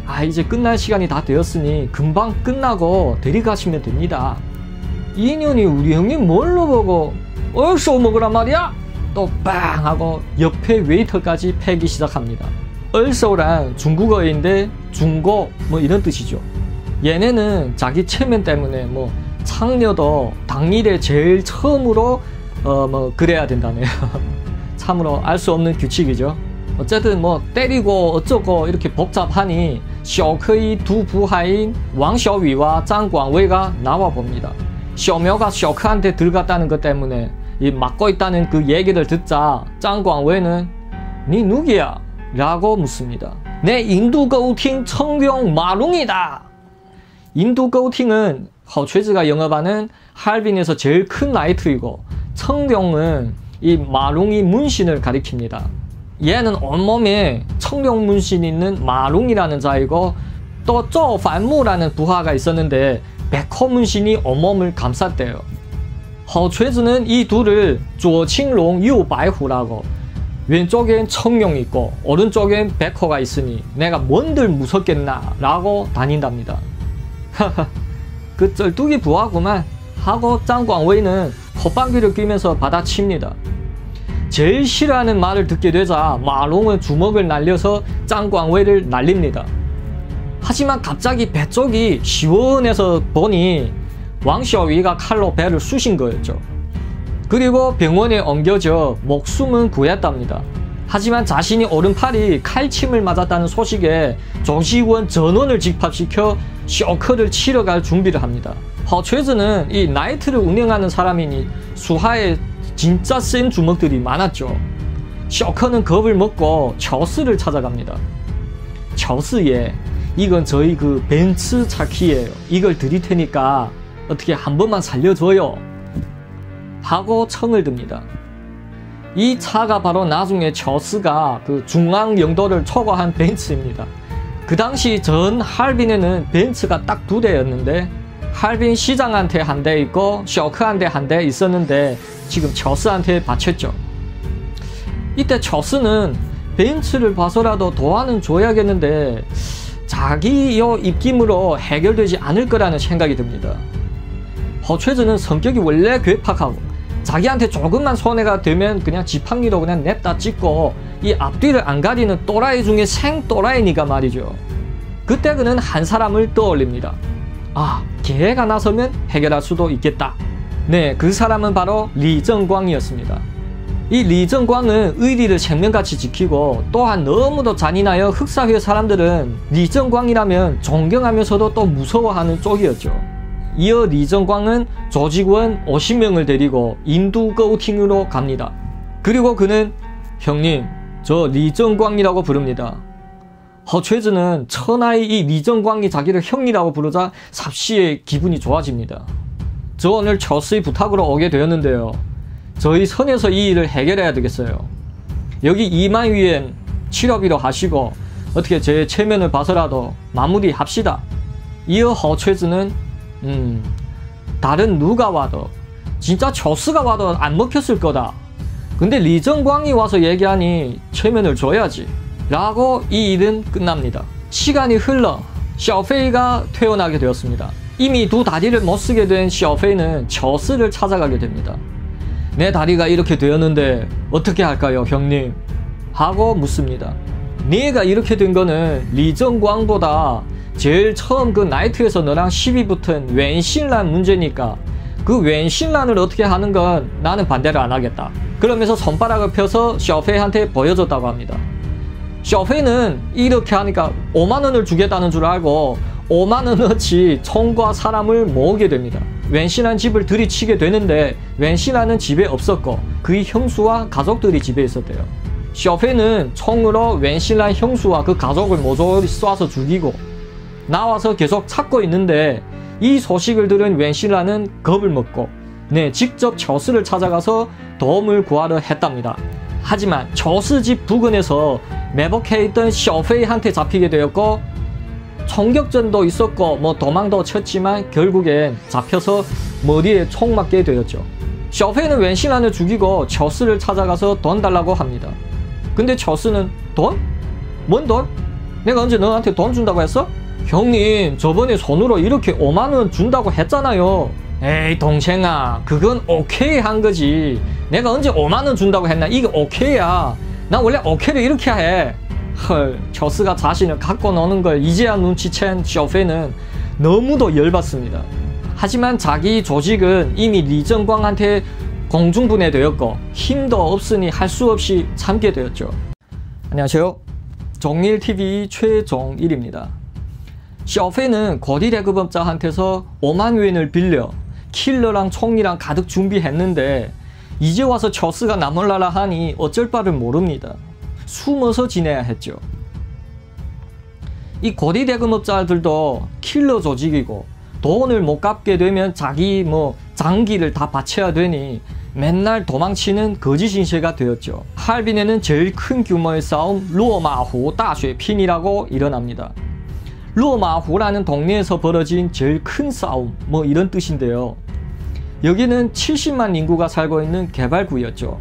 아 이제 끝날 시간이 다 되었으니 금방 끝나고 데리가시면 됩니다. 이년이 우리 형님 뭘로 보고 二手 먹으란 말이야? 또 빵 하고 옆에 웨이터까지 패기 시작합니다. 얼쏘란 중국어인데 중고 뭐 이런 뜻이죠. 얘네는 자기 체면 때문에 뭐 창녀도 당일에 제일 처음으로 어 뭐 그래야 된다네요. 참으로 알 수 없는 규칙이죠. 어쨌든 뭐 때리고 어쩌고 이렇게 복잡하니 쇼크의 두 부하인 왕셔위와 짱광웨이가 나와 봅니다. 쇼묘가 쇼크한테 들어갔다는 것 때문에 이 막고 있다는 그 얘기를 듣자 짱광웨는 니 누구야? 라고 묻습니다. 내 인두거우팅 청룡 마룽이다. 인두거우팅은 허최즈가 영업하는 할빈에서 제일 큰 나이트이고 청룡은 이 마룽이 문신을 가리킵니다. 얘는 온몸에 청룡 문신 있는 마룽이라는 자이고 또 쪼반무라는 부하가 있었는데 백호 문신이 온몸을 감쌌대요. 허최즈는 이 둘을 조칭롱 유바이후라고 왼쪽엔 청룡 있고 오른쪽엔 백호가 있으니 내가 뭔들 무섭겠나 라고 다닌답니다. 그 쩔뚝이 부하구만 하고 짱광웨이는 콧방귀를 끼면서 받아칩니다. 제일 싫어하는 말을 듣게 되자 마롱은 주먹을 날려서 짱광웨이를 날립니다. 하지만 갑자기 배 쪽이 시원해서 보니 왕셔위가 칼로 배를 쑤신 거였죠. 그리고 병원에 옮겨져 목숨은 구했답니다. 하지만 자신이 오른팔이 칼침을 맞았다는 소식에 조시원 전원을 집합시켜 쇼크를 치러 갈 준비를 합니다. 허최즈는 이 나이트를 운영하는 사람이니 수하에 진짜 센 주먹들이 많았죠. 쇼크는 겁을 먹고 저스를 찾아갑니다. 저스에 이건 저희 그 벤츠 차키예요. 이걸 드릴 테니까 어떻게 한 번만 살려줘요. 하고 청을 듭니다. 이 차가 바로 나중에 저스가 그 중앙 영도를 초과한 벤츠입니다. 그 당시 전 할빈에는 벤츠가 딱 두 대였는데 할빈 시장한테 한 대 있고 쇼크한테 한 대 있었는데 지금 저스한테 바쳤죠. 이때 저스는 벤츠를 봐서라도 도와는 줘야겠는데 자기 요 입김으로 해결되지 않을 거라는 생각이 듭니다. 허최즈는 성격이 원래 괴팍하고 자기한테 조금만 손해가 되면 그냥 지팡이로 그냥 냅다 찍고 이 앞뒤를 안 가리는 또라이 중에 생 또라이니까 말이죠. 그때 그는 한 사람을 떠올립니다. 아, 기회가 나서면 해결할 수도 있겠다. 네, 그 사람은 바로 리정광이었습니다. 이 리정광은 의리를 생명같이 지키고 또한 너무도 잔인하여 흑사회 사람들은 리정광이라면 존경하면서도 또 무서워하는 쪽이었죠. 이어 리정광은 조직원 50명을 데리고 인도 歌舞厅으로 갑니다. 그리고 그는 형님 저 리정광이라고 부릅니다. 호췌즈는 천하의 이 리정광이 자기를 형이라고 부르자 삽시에 기분이 좋아집니다. 저 오늘 저스의 부탁으로 오게 되었는데요. 저희 선에서 이 일을 해결해야 되겠어요. 여기 이만 위엔 치료비로 하시고 어떻게 제 체면을 봐서라도 마무리합시다. 이어 허최즈는 음 다른 누가 와도 진짜 저스가 와도 안 먹혔을 거다. 근데 리정광이 와서 얘기하니 체면을 줘야지. 라고 이 일은 끝납니다. 시간이 흘러 샤오페이가 퇴원하게 되었습니다. 이미 두 다리를 못 쓰게 된 샤오페이는 저스를 찾아가게 됩니다. 내 다리가 이렇게 되었는데 어떻게 할까요, 형님? 하고 묻습니다. 네가 이렇게 된 거는 리정광보다 제일 처음 그 나이트에서 너랑 시비 붙은 웬신란 문제니까 그 웬신란을 어떻게 하는 건 나는 반대를 안 하겠다. 그러면서 손바닥을 펴서 셔페이한테 보여줬다고 합니다. 셔페이는 이렇게 하니까 5만원을 주겠다는 줄 알고 5만원어치 총과 사람을 모으게 됩니다. 웬신한 집을 들이치게 되는데 웬신한은 집에 없었고 그의 형수와 가족들이 집에 있었대요. 셔페는 총으로 웬신한 형수와 그 가족을 모조리 쏴서 죽이고 나와서 계속 찾고 있는데 이 소식을 들은 웬신라는 겁을 먹고 네 직접 저스를 찾아가서 도움을 구하려 했답니다. 하지만 저스 집 부근에서 매복해 있던 셔페이한테 잡히게 되었고 총격전도 있었고 뭐 도망도 쳤지만 결국엔 잡혀서 머리에 총 맞게 되었죠. 셔페이는 웬신란을 죽이고 저스를 찾아가서 돈 달라고 합니다. 근데 저스는 돈? 뭔 돈? 내가 언제 너한테 돈 준다고 했어? 형님 저번에 손으로 이렇게 5만원 준다고 했잖아요 에이 동생아 그건 오케이 한 거지. 내가 언제 5만원 준다고 했나? 이게 오케이야. 나 원래 오케이를 이렇게 해 헐 저스가 자신을 갖고 노는 걸 이제야 눈치챈 쇼페는 너무도 열받습니다. 하지만 자기 조직은 이미 리정광한테 공중분해되었고 힘도 없으니 할 수 없이 참게 되었죠. 안녕하세요. 종일TV 최종일입니다. 셔페는 거리 대급업자한테서 5만 위엔을 빌려 킬러랑 총이랑 가득 준비했는데 이제 와서 저스가 나몰라라 하니 어쩔 바를 모릅니다. 숨어서 지내야 했죠. 이 거리 대금업자들도 킬러 조직이고 돈을 못 갚게 되면 자기 뭐 장기를 다 바쳐야 되니 맨날 도망치는 거짓 신세가 되었죠. 할빈에는 제일 큰 규모의 싸움 로마후 다쉐핀이라고 일어납니다. 루마후라는 동네에서 벌어진 제일 큰 싸움 뭐 이런 뜻인데요. 여기는 70만 인구가 살고 있는 개발구였죠.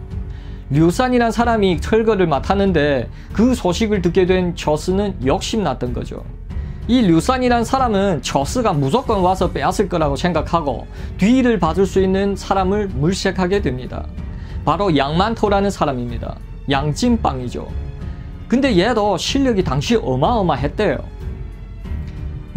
류산이란 사람이 철거를 맡았는데 그 소식을 듣게 된 저스는 욕심났던 거죠. 이 류산이란 사람은 저스가 무조건 와서 빼앗을 거라고 생각하고 뒤를 봐줄 수 있는 사람을 물색하게 됩니다. 바로 양만토라는 사람입니다. 양찐빵이죠. 근데 얘도 실력이 당시 어마어마했대요.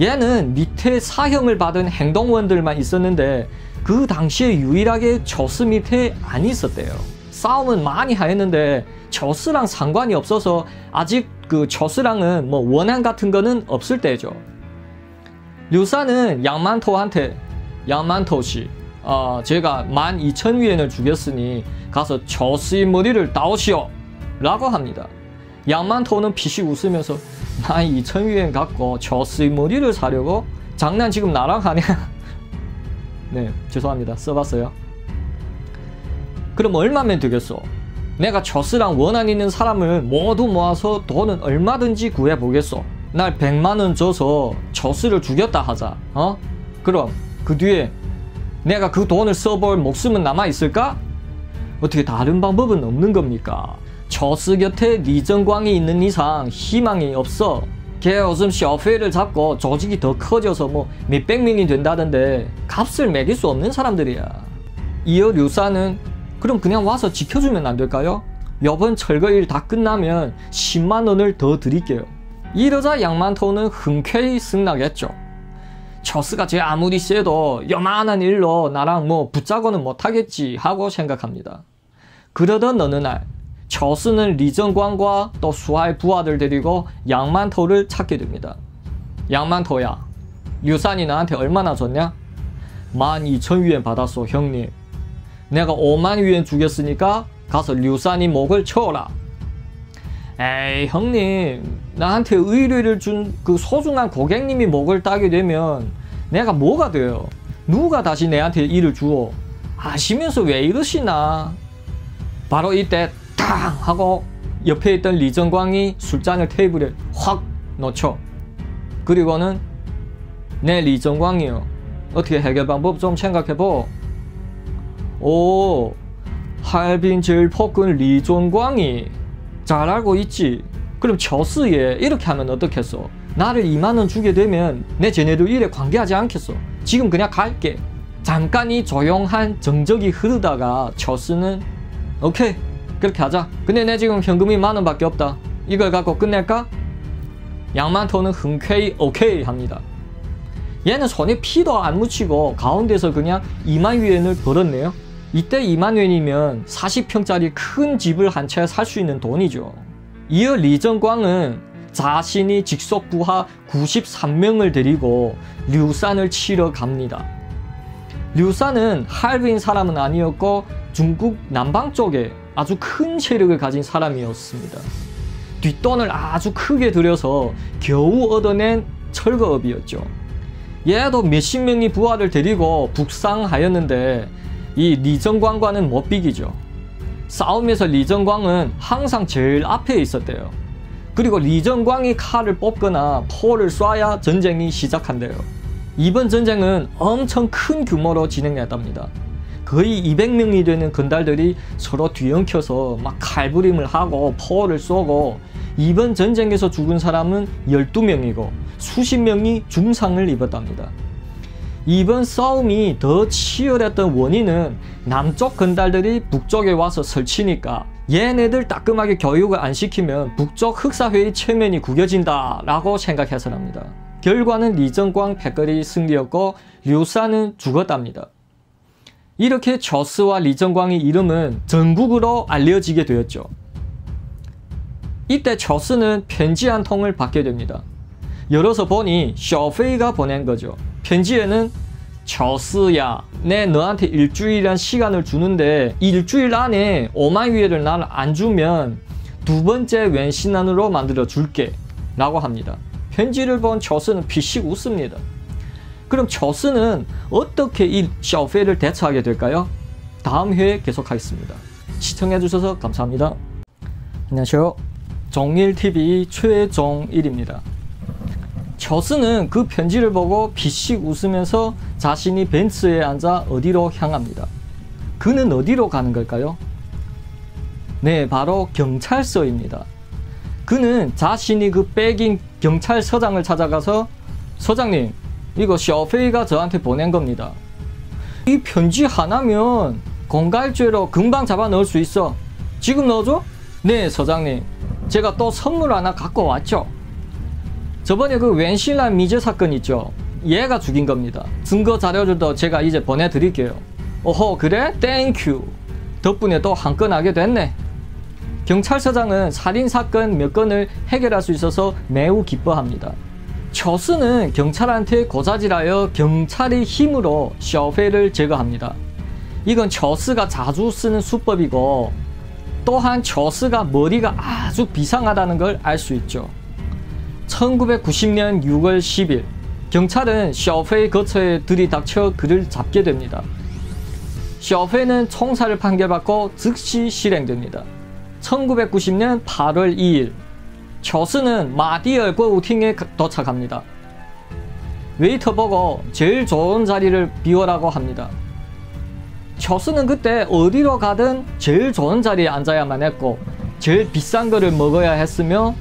얘는 밑에 사형을 받은 행동원들만 있었는데 그 당시에 유일하게 저스 밑에 안 있었대요. 싸움은 많이 하였는데 저스랑 상관이 없어서 아직 그 저스랑은 뭐 원한 같은 거는 없을 때죠. 류사는 양만토한테 양만토 씨, 어, 제가 12,000위엔을 죽였으니 가서 저스의 머리를 따오시오 라고 합니다. 양만토는 피시 웃으면서 나 2,000위엔 갖고 저스의 머리를 사려고 장난 지금 나랑 하냐? 네, 죄송합니다. 써봤어요. 그럼 얼마면 되겠어? 내가 저스랑 원한 있는 사람을 모두 모아서 돈은 얼마든지 구해보겠어. 날 100만원 줘서 저스를 죽였다 하자. 어? 그럼 그 뒤에 내가 그 돈을 써볼 목숨은 남아있을까? 어떻게 다른 방법은 없는 겁니까? 저스 곁에 리정광이 있는 이상 희망이 없어. 걔 요즘 셔페를 잡고 조직이 더 커져서 뭐 몇백 명이 된다던데 값을 매길 수 없는 사람들이야. 이어 류사는 그럼 그냥 와서 지켜주면 안 될까요? 이번 철거 일 다 끝나면 10만 원을 더 드릴게요. 이러자 양만토는 흔쾌히 승낙했죠. 저스가 제 아무리 세도 요만한 일로 나랑 뭐 붙자고는 못하겠지 하고 생각합니다. 그러던 어느 날 저스는 리정광과 또 수하의 부하들 데리고 양만토를 찾게 됩니다. 양만토야, 류산이 나한테 얼마나 줬냐? 12,000위엔 받았어 형님. 내가 5만 위엔 주겠으니까 가서 류산이 목을 쳐라. 에이 형님 나한테 의뢰를 준 그 소중한 고객님이 목을 따게 되면 내가 뭐가 돼요? 누가 다시 내한테 일을 주어? 아시면서 왜 이러시나? 바로 이때 탕 하고 옆에 있던 리정광이 술잔을 테이블에 확 놓쳐. 그리고는 내 리정광이요. 어떻게 해결 방법 좀 생각해보. 오, 할빈 제일 폭군 리존광이 잘 알고 있지. 그럼 저스에 이렇게 하면 어떻겠어? 나를 2만원 주게 되면 내 쟤네들 일에 관계하지 않겠어. 지금 그냥 갈게. 잠깐 이 조용한 정적이 흐르다가 저스는 오케이 그렇게 하자. 근데 내 지금 현금이 만 원밖에 없다. 이걸 갖고 끝낼까? 양만토는 흔쾌히 오케이 합니다. 얘는 손에 피도 안 묻히고 가운데서 그냥 2만 위엔을 벌었네요. 이때 2만 위엔이면 40평짜리 큰 집을 한 채 살 수 있는 돈이죠. 이어 리정광은 자신이 직속 부하 93명을 데리고 류산을 치러 갑니다. 류산은 할빈 사람은 아니었고 중국 남방 쪽에 아주 큰 세력을 가진 사람이었습니다. 뒷돈을 아주 크게 들여서 겨우 얻어낸 철거업이었죠. 얘도 몇십 명의 부하를 데리고 북상하였는데 이 리정광과는 못 비기죠. 싸움에서 리정광은 항상 제일 앞에 있었대요. 그리고 리정광이 칼을 뽑거나 포를 쏴야 전쟁이 시작한대요. 이번 전쟁은 엄청 큰 규모로 진행됐답니다. 거의 200명이 되는 건달들이 서로 뒤엉켜서 막 칼부림을 하고 포를 쏘고 이번 전쟁에서 죽은 사람은 12명이고 수십 명이 중상을 입었답니다. 이번 싸움이 더 치열했던 원인은 남쪽 건달들이 북쪽에 와서 설치니까 얘네들 따끔하게 교육을 안 시키면 북쪽 흑사회의 체면이 구겨진다 라고 생각해서랍니다. 결과는 리정광 패거리 승리였고 류사는 죽었답니다. 이렇게 저스와 리정광의 이름은 전국으로 알려지게 되었죠. 이때 저스는 편지 한 통을 받게 됩니다. 열어서 보니 셔페이가 보낸 거죠. 편지에는 저스야 내 너한테 일주일이란 시간을 주는데 일주일 안에 5만 위에를 날 안 주면 두 번째 웬신안으로 만들어 줄게 라고 합니다. 편지를 본 저스는 피식 웃습니다. 그럼 저스는 어떻게 이 셔페이를 대처하게 될까요? 다음 회에 계속하겠습니다. 시청해주셔서 감사합니다. 안녕하세요. 종일TV 최종일입니다. 저스는 그 편지를 보고 비씩 웃으면서 자신이 벤츠에 앉아 어디로 향합니다. 그는 어디로 가는 걸까요? 네, 바로 경찰서입니다. 그는 자신이 그 빼긴 경찰서장을 찾아가서 서장님, 이거 셔페이가 저한테 보낸 겁니다. 이 편지 하나면 공갈죄로 금방 잡아 넣을 수 있어. 지금 넣어줘? 네, 서장님. 제가 또 선물 하나 갖고 왔죠. 저번에 그 웬실란 미제 사건 있죠. 얘가 죽인 겁니다. 증거 자료들도 제가 이제 보내드릴게요. 오호 그래? Thank you. 덕분에 또 한 건 하게 됐네. 경찰서장은 살인사건 몇 건을 해결할 수 있어서 매우 기뻐합니다. 저스는 경찰한테 고자질하여 경찰의 힘으로 셔페를 제거합니다. 이건 저스가 자주 쓰는 수법이고 또한 저스가 머리가 아주 비상하다는 걸 알 수 있죠. 1990년 6월 10일 경찰은 셔페이 거처에 들이닥쳐 그를 잡게 됩니다. 셔페는 총살을 판결받고 즉시 실행됩니다. 1990년 8월 2일 쵸쓰는 마디얼 歌舞厅에 도착합니다. 웨이터 보고 제일 좋은 자리를 비워라고 합니다. 쵸쓰는 그때 어디로 가든 제일 좋은 자리에 앉아야만 했고 제일 비싼 거를 먹어야 했으며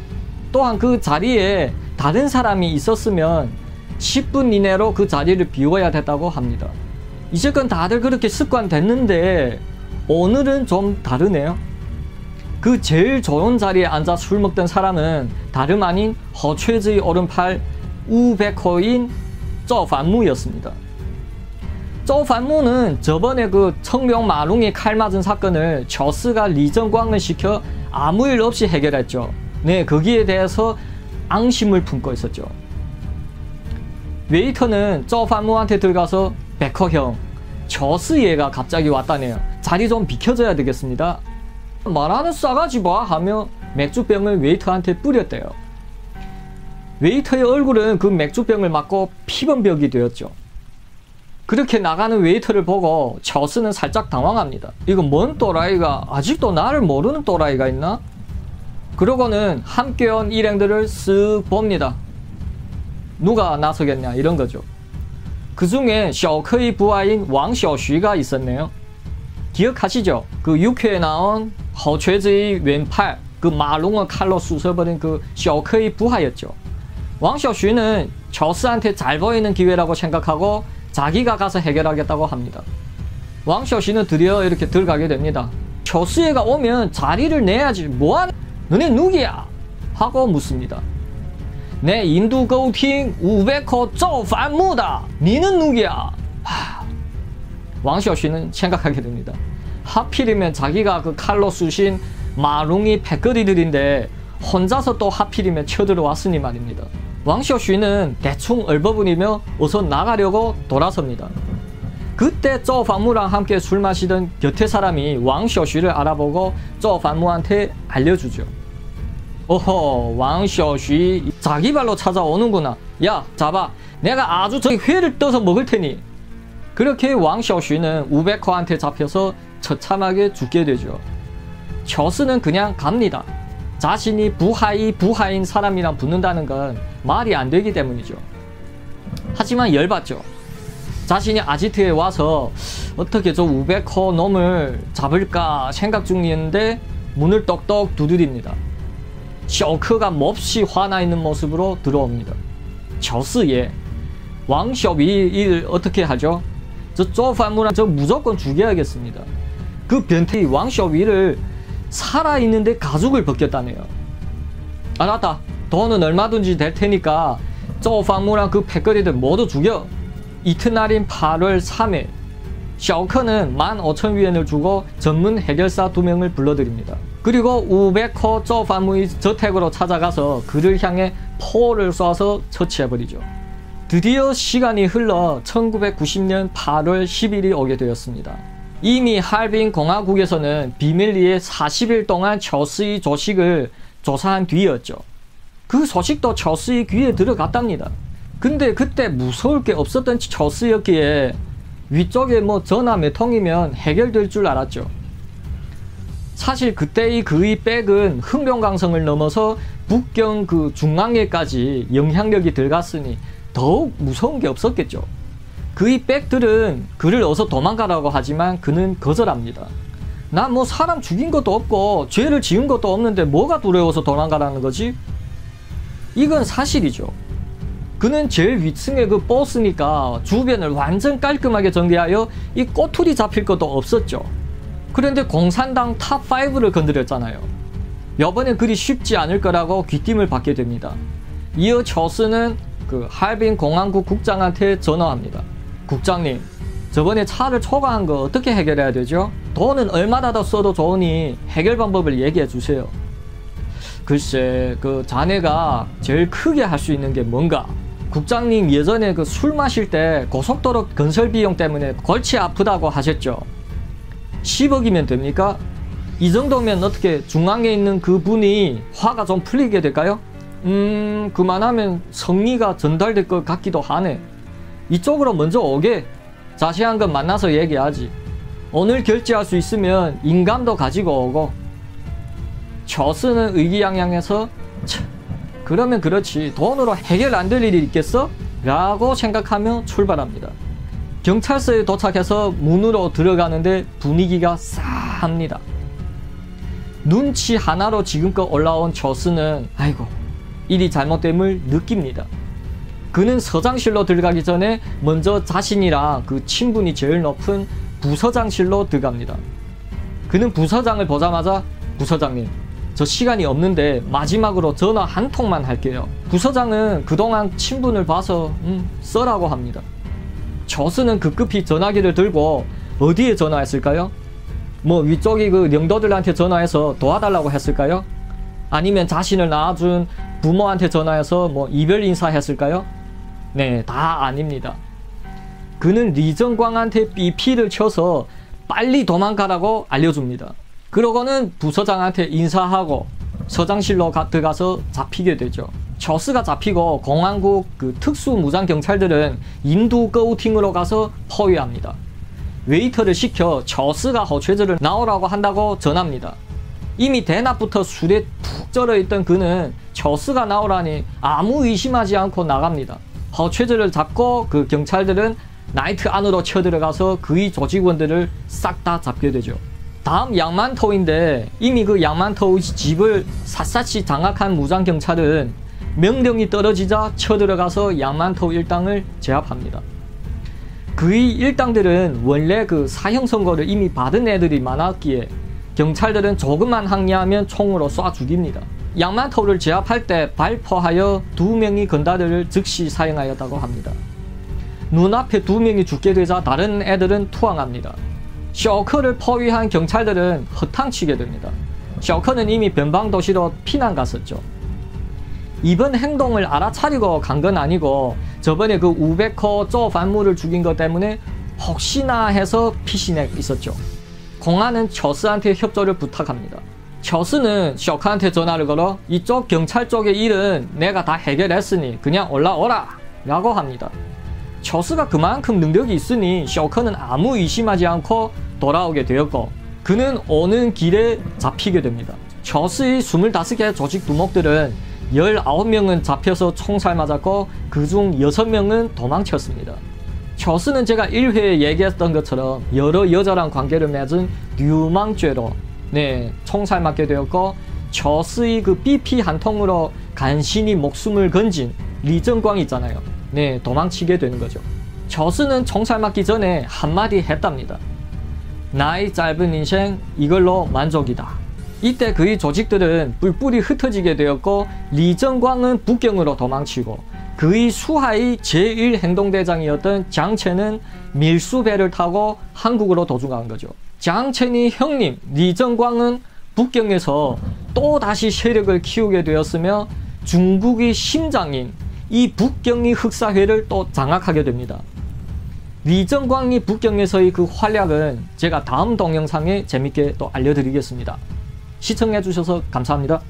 또한 그 자리에 다른 사람이 있었으면 10분 이내로 그 자리를 비워야 됐다고 합니다. 이제껏 다들 그렇게 습관됐는데 오늘은 좀 다르네요. 그 제일 좋은 자리에 앉아 술 먹던 사람은 다름 아닌 허최즈의 오른팔 우백호인 쪼반무였습니다. 쪼반무는 저번에 그 청명 마룽이 칼 맞은 사건을 저스가 리정광을 시켜 아무 일 없이 해결했죠. 네, 거기에 대해서 앙심을 품고 있었죠. 웨이터는 쪼반무한테 들어가서 백허 형, 쵸쓰 얘가 갑자기 왔다네요. 자리 좀 비켜줘야 되겠습니다. 말하는 싸가지 봐 하며 맥주병을 웨이터한테 뿌렸대요. 웨이터의 얼굴은 그 맥주병을 맞고 피범벅이 되었죠. 그렇게 나가는 웨이터를 보고 쵸쓰는 살짝 당황합니다. 이거 뭔 또라이가 아직도 나를 모르는 또라이가 있나? 그러고는 함께 온 일행들을 쓱 봅니다. 누가 나서겠냐 이런 거죠. 그 중에 셔크의 부하인 왕小徐가 있었네요. 기억하시죠? 그 6회에 나온 허최즈의 왼팔 그 마롱의 칼로 쑤셔버린 그 쇼크의 부하였죠. 왕쇼슈는 저스한테 잘 보이는 기회라고 생각하고 자기가 가서 해결하겠다고 합니다. 왕쇼슈는 드디어 이렇게 들어가게 됩니다. 저스에가 오면 자리를 내야지 뭐하는 너네 누구야? 하고 묻습니다. 내 인두 거우팅 우베코 쪼 반무다 니는 누구야? 왕쇼씨는 생각하게 됩니다. 하필이면 자기가 그 칼로 쑤신 마룽이 패거리들인데 혼자서 또 하필이면 쳐들어왔으니 말입니다. 왕쇼씨는 대충 얼버무리며 어서 나가려고 돌아섭니다. 그때 쪼 반무랑 함께 술 마시던 곁에 사람이 왕쇼씨를 알아보고 쪼 반무한테 알려주죠. 어허 왕쇼씨 자기 발로 찾아오는구나. 야 잡아 내가 아주 저기 회를 떠서 먹을 테니 그렇게 왕小徐는 우베커한테 잡혀서 처참하게 죽게 되죠. 저스는 그냥 갑니다. 자신이 부하이 부하인 사람이랑 붙는다는 건 말이 안 되기 때문이죠. 하지만 열받죠. 자신이 아지트에 와서 어떻게 저 우베커 놈을 잡을까 생각 중이었는데 문을 똑똑 두드립니다. 셔크가 몹시 화나 있는 모습으로 들어옵니다. 저스예 왕셔비 일 어떻게 하죠? 저 쪼판무랑 저 무조건 죽여야겠습니다. 그 변태 왕쇼위를 살아있는데 가죽을 벗겼다네요. 알았다. 돈은 얼마든지 될 테니까 쪼방무랑 그 패거리들 모두 죽여. 이튿날인 8월 3일 샤오커는 15,000위엔을 주고 전문 해결사 두 명을 불러드립니다. 그리고 우베커 쪼반무의 저택으로 찾아가서 그를 향해 포를 쏴서 처치해버리죠. 드디어 시간이 흘러 1990년 8월 10일이 오게 되었습니다. 이미 할빈 공화국에서는 비밀리에 40일 동안 저스의 조식을 조사한 뒤였죠. 그 소식도 저스의 귀에 들어갔답니다. 근데 그때 무서울 게 없었던 저스였기에 위쪽에 뭐 전화 몇 통이면 해결될 줄 알았죠. 사실 그때의 그의 백은 흥룡강성을 넘어서 북경 그 중앙에까지 영향력이 들어갔으니 더욱 무서운 게 없었겠죠. 그의 백들은 그를 어서 도망가라고 하지만 그는 거절합니다. 난 뭐 사람 죽인 것도 없고 죄를 지은 것도 없는데 뭐가 두려워서 도망가라는 거지? 이건 사실이죠. 그는 제일 위층의 그 보스니까 주변을 완전 깔끔하게 정리하여 이 꼬투리 잡힐 것도 없었죠. 그런데 공산당 top5를 건드렸잖아요. 이번에 그리 쉽지 않을 거라고 귀띔을 받게 됩니다. 이어 쵸쓰는 그 할빈 공항국 국장한테 전화합니다. 국장님, 저번에 차를 초과한 거 어떻게 해결해야 되죠? 돈은 얼마나 더 써도 좋으니 해결 방법을 얘기해 주세요. 글쎄, 그 자네가 제일 크게 할 수 있는 게 뭔가? 국장님 예전에 그 술 마실 때 고속도로 건설 비용 때문에 골치 아프다고 하셨죠? 10억이면 됩니까? 이 정도면 어떻게 중앙에 있는 그 분이 화가 좀 풀리게 될까요? 음, 그만하면 성리가 전달될 것 같기도 하네. 이쪽으로 먼저 오게 자세한 건 만나서 얘기하지. 오늘 결제할 수 있으면 인감도 가지고 오고. 저스는 의기양양해서 그러면 그렇지 돈으로 해결 안 될 일이 있겠어? 라고 생각하며 출발합니다. 경찰서에 도착해서 문으로 들어가는데 분위기가 싸합니다. 눈치 하나로 지금껏 올라온 저스는 아이고 일이 잘못됨을 느낍니다. 그는 서장실로 들어가기 전에 먼저 자신이랑 그 친분이 제일 높은 부서장실로 들어갑니다. 그는 부서장을 보자마자 부서장님 저 시간이 없는데 마지막으로 전화 한 통만 할게요. 부서장은 그동안 친분을 봐서 음, 써라고 합니다. 저스는 급급히 전화기를 들고 어디에 전화했을까요? 뭐 위쪽이 그 영도들한테 전화해서 도와달라고 했을까요? 아니면 자신을 낳아준 부모한테 전화해서 뭐 이별 인사했을까요? 네, 다 아닙니다. 그는 리정광한테 삐피를 쳐서 빨리 도망가라고 알려줍니다. 그러고는 부서장한테 인사하고 서장실로 가, 들어가서 잡히게 되죠. 저스가 잡히고 공항국 그 특수 무장 경찰들은 인도 거우팅으로 가서 포위합니다. 웨이터를 시켜 저스가 허최저를 나오라고 한다고 전합니다. 이미 대낮부터 술에 푹 쩔어 있던 그는 저스가 나오라니 아무 의심하지 않고 나갑니다. 허최저를 잡고 그 경찰들은 나이트 안으로 쳐들어가서 그의 조직원들을 싹 다 잡게 되죠. 다음 양만토인데 이미 그 양만토의 집을 샅샅이 장악한 무장경찰은 명령이 떨어지자 쳐들어가서 양만토 일당을 제압합니다. 그의 일당들은 원래 그 사형 선고를 이미 받은 애들이 많았기에 경찰들은 조금만 항의하면 총으로 쏴 죽입니다. 양만토를 제압할 때 발포하여 두 명이 건달을 즉시 사용하였다고 합니다. 눈앞에 두 명이 죽게 되자 다른 애들은 투항합니다. 셔커를 포위한 경찰들은 허탕치게 됩니다. 셔커는 이미 변방 도시로 피난 갔었죠. 이번 행동을 알아차리고 간 건 아니고 저번에 그 우베커 쪼 반무를 죽인 것 때문에 혹시나 해서 피신해 있었죠. 공안은 저스한테 협조를 부탁합니다. 저스는 셔커한테 전화를 걸어 이쪽 경찰 쪽의 일은 내가 다 해결했으니 그냥 올라오라 라고 합니다. 저스가 그만큼 능력이 있으니 셔커는 아무 의심하지 않고 돌아오게 되었고 그는 오는 길에 잡히게 됩니다. 저스의 25개 조직 두목들은 19명은 잡혀서 총살 맞았고 그중 6명은 도망쳤습니다. 저스는 제가 1회에 얘기했던 것처럼 여러 여자랑 관계를 맺은 유망죄로 네, 총살 맞게 되었고 저스의 그 BP 한 통으로 간신히 목숨을 건진 리정광 있잖아요. 네, 도망치게 되는 거죠. 저스는 총살 맞기 전에 한마디 했답니다. 나의 짧은 인생 이걸로 만족이다. 이때 그의 조직들은 뿔뿔이 흩어지게 되었고 리정광은 북경으로 도망치고 그의 수하의 제1행동대장이었던 장첸은 밀수배를 타고 한국으로 도중한 거죠. 장첸이 형님 리정광은 북경에서 또 다시 세력을 키우게 되었으며 중국의 심장인 이 북경의 흑사회를 또 장악하게 됩니다. 리정광이 북경에서의 그 활약은 제가 다음 동영상에 재밌게 또 알려드리겠습니다. 시청해주셔서 감사합니다.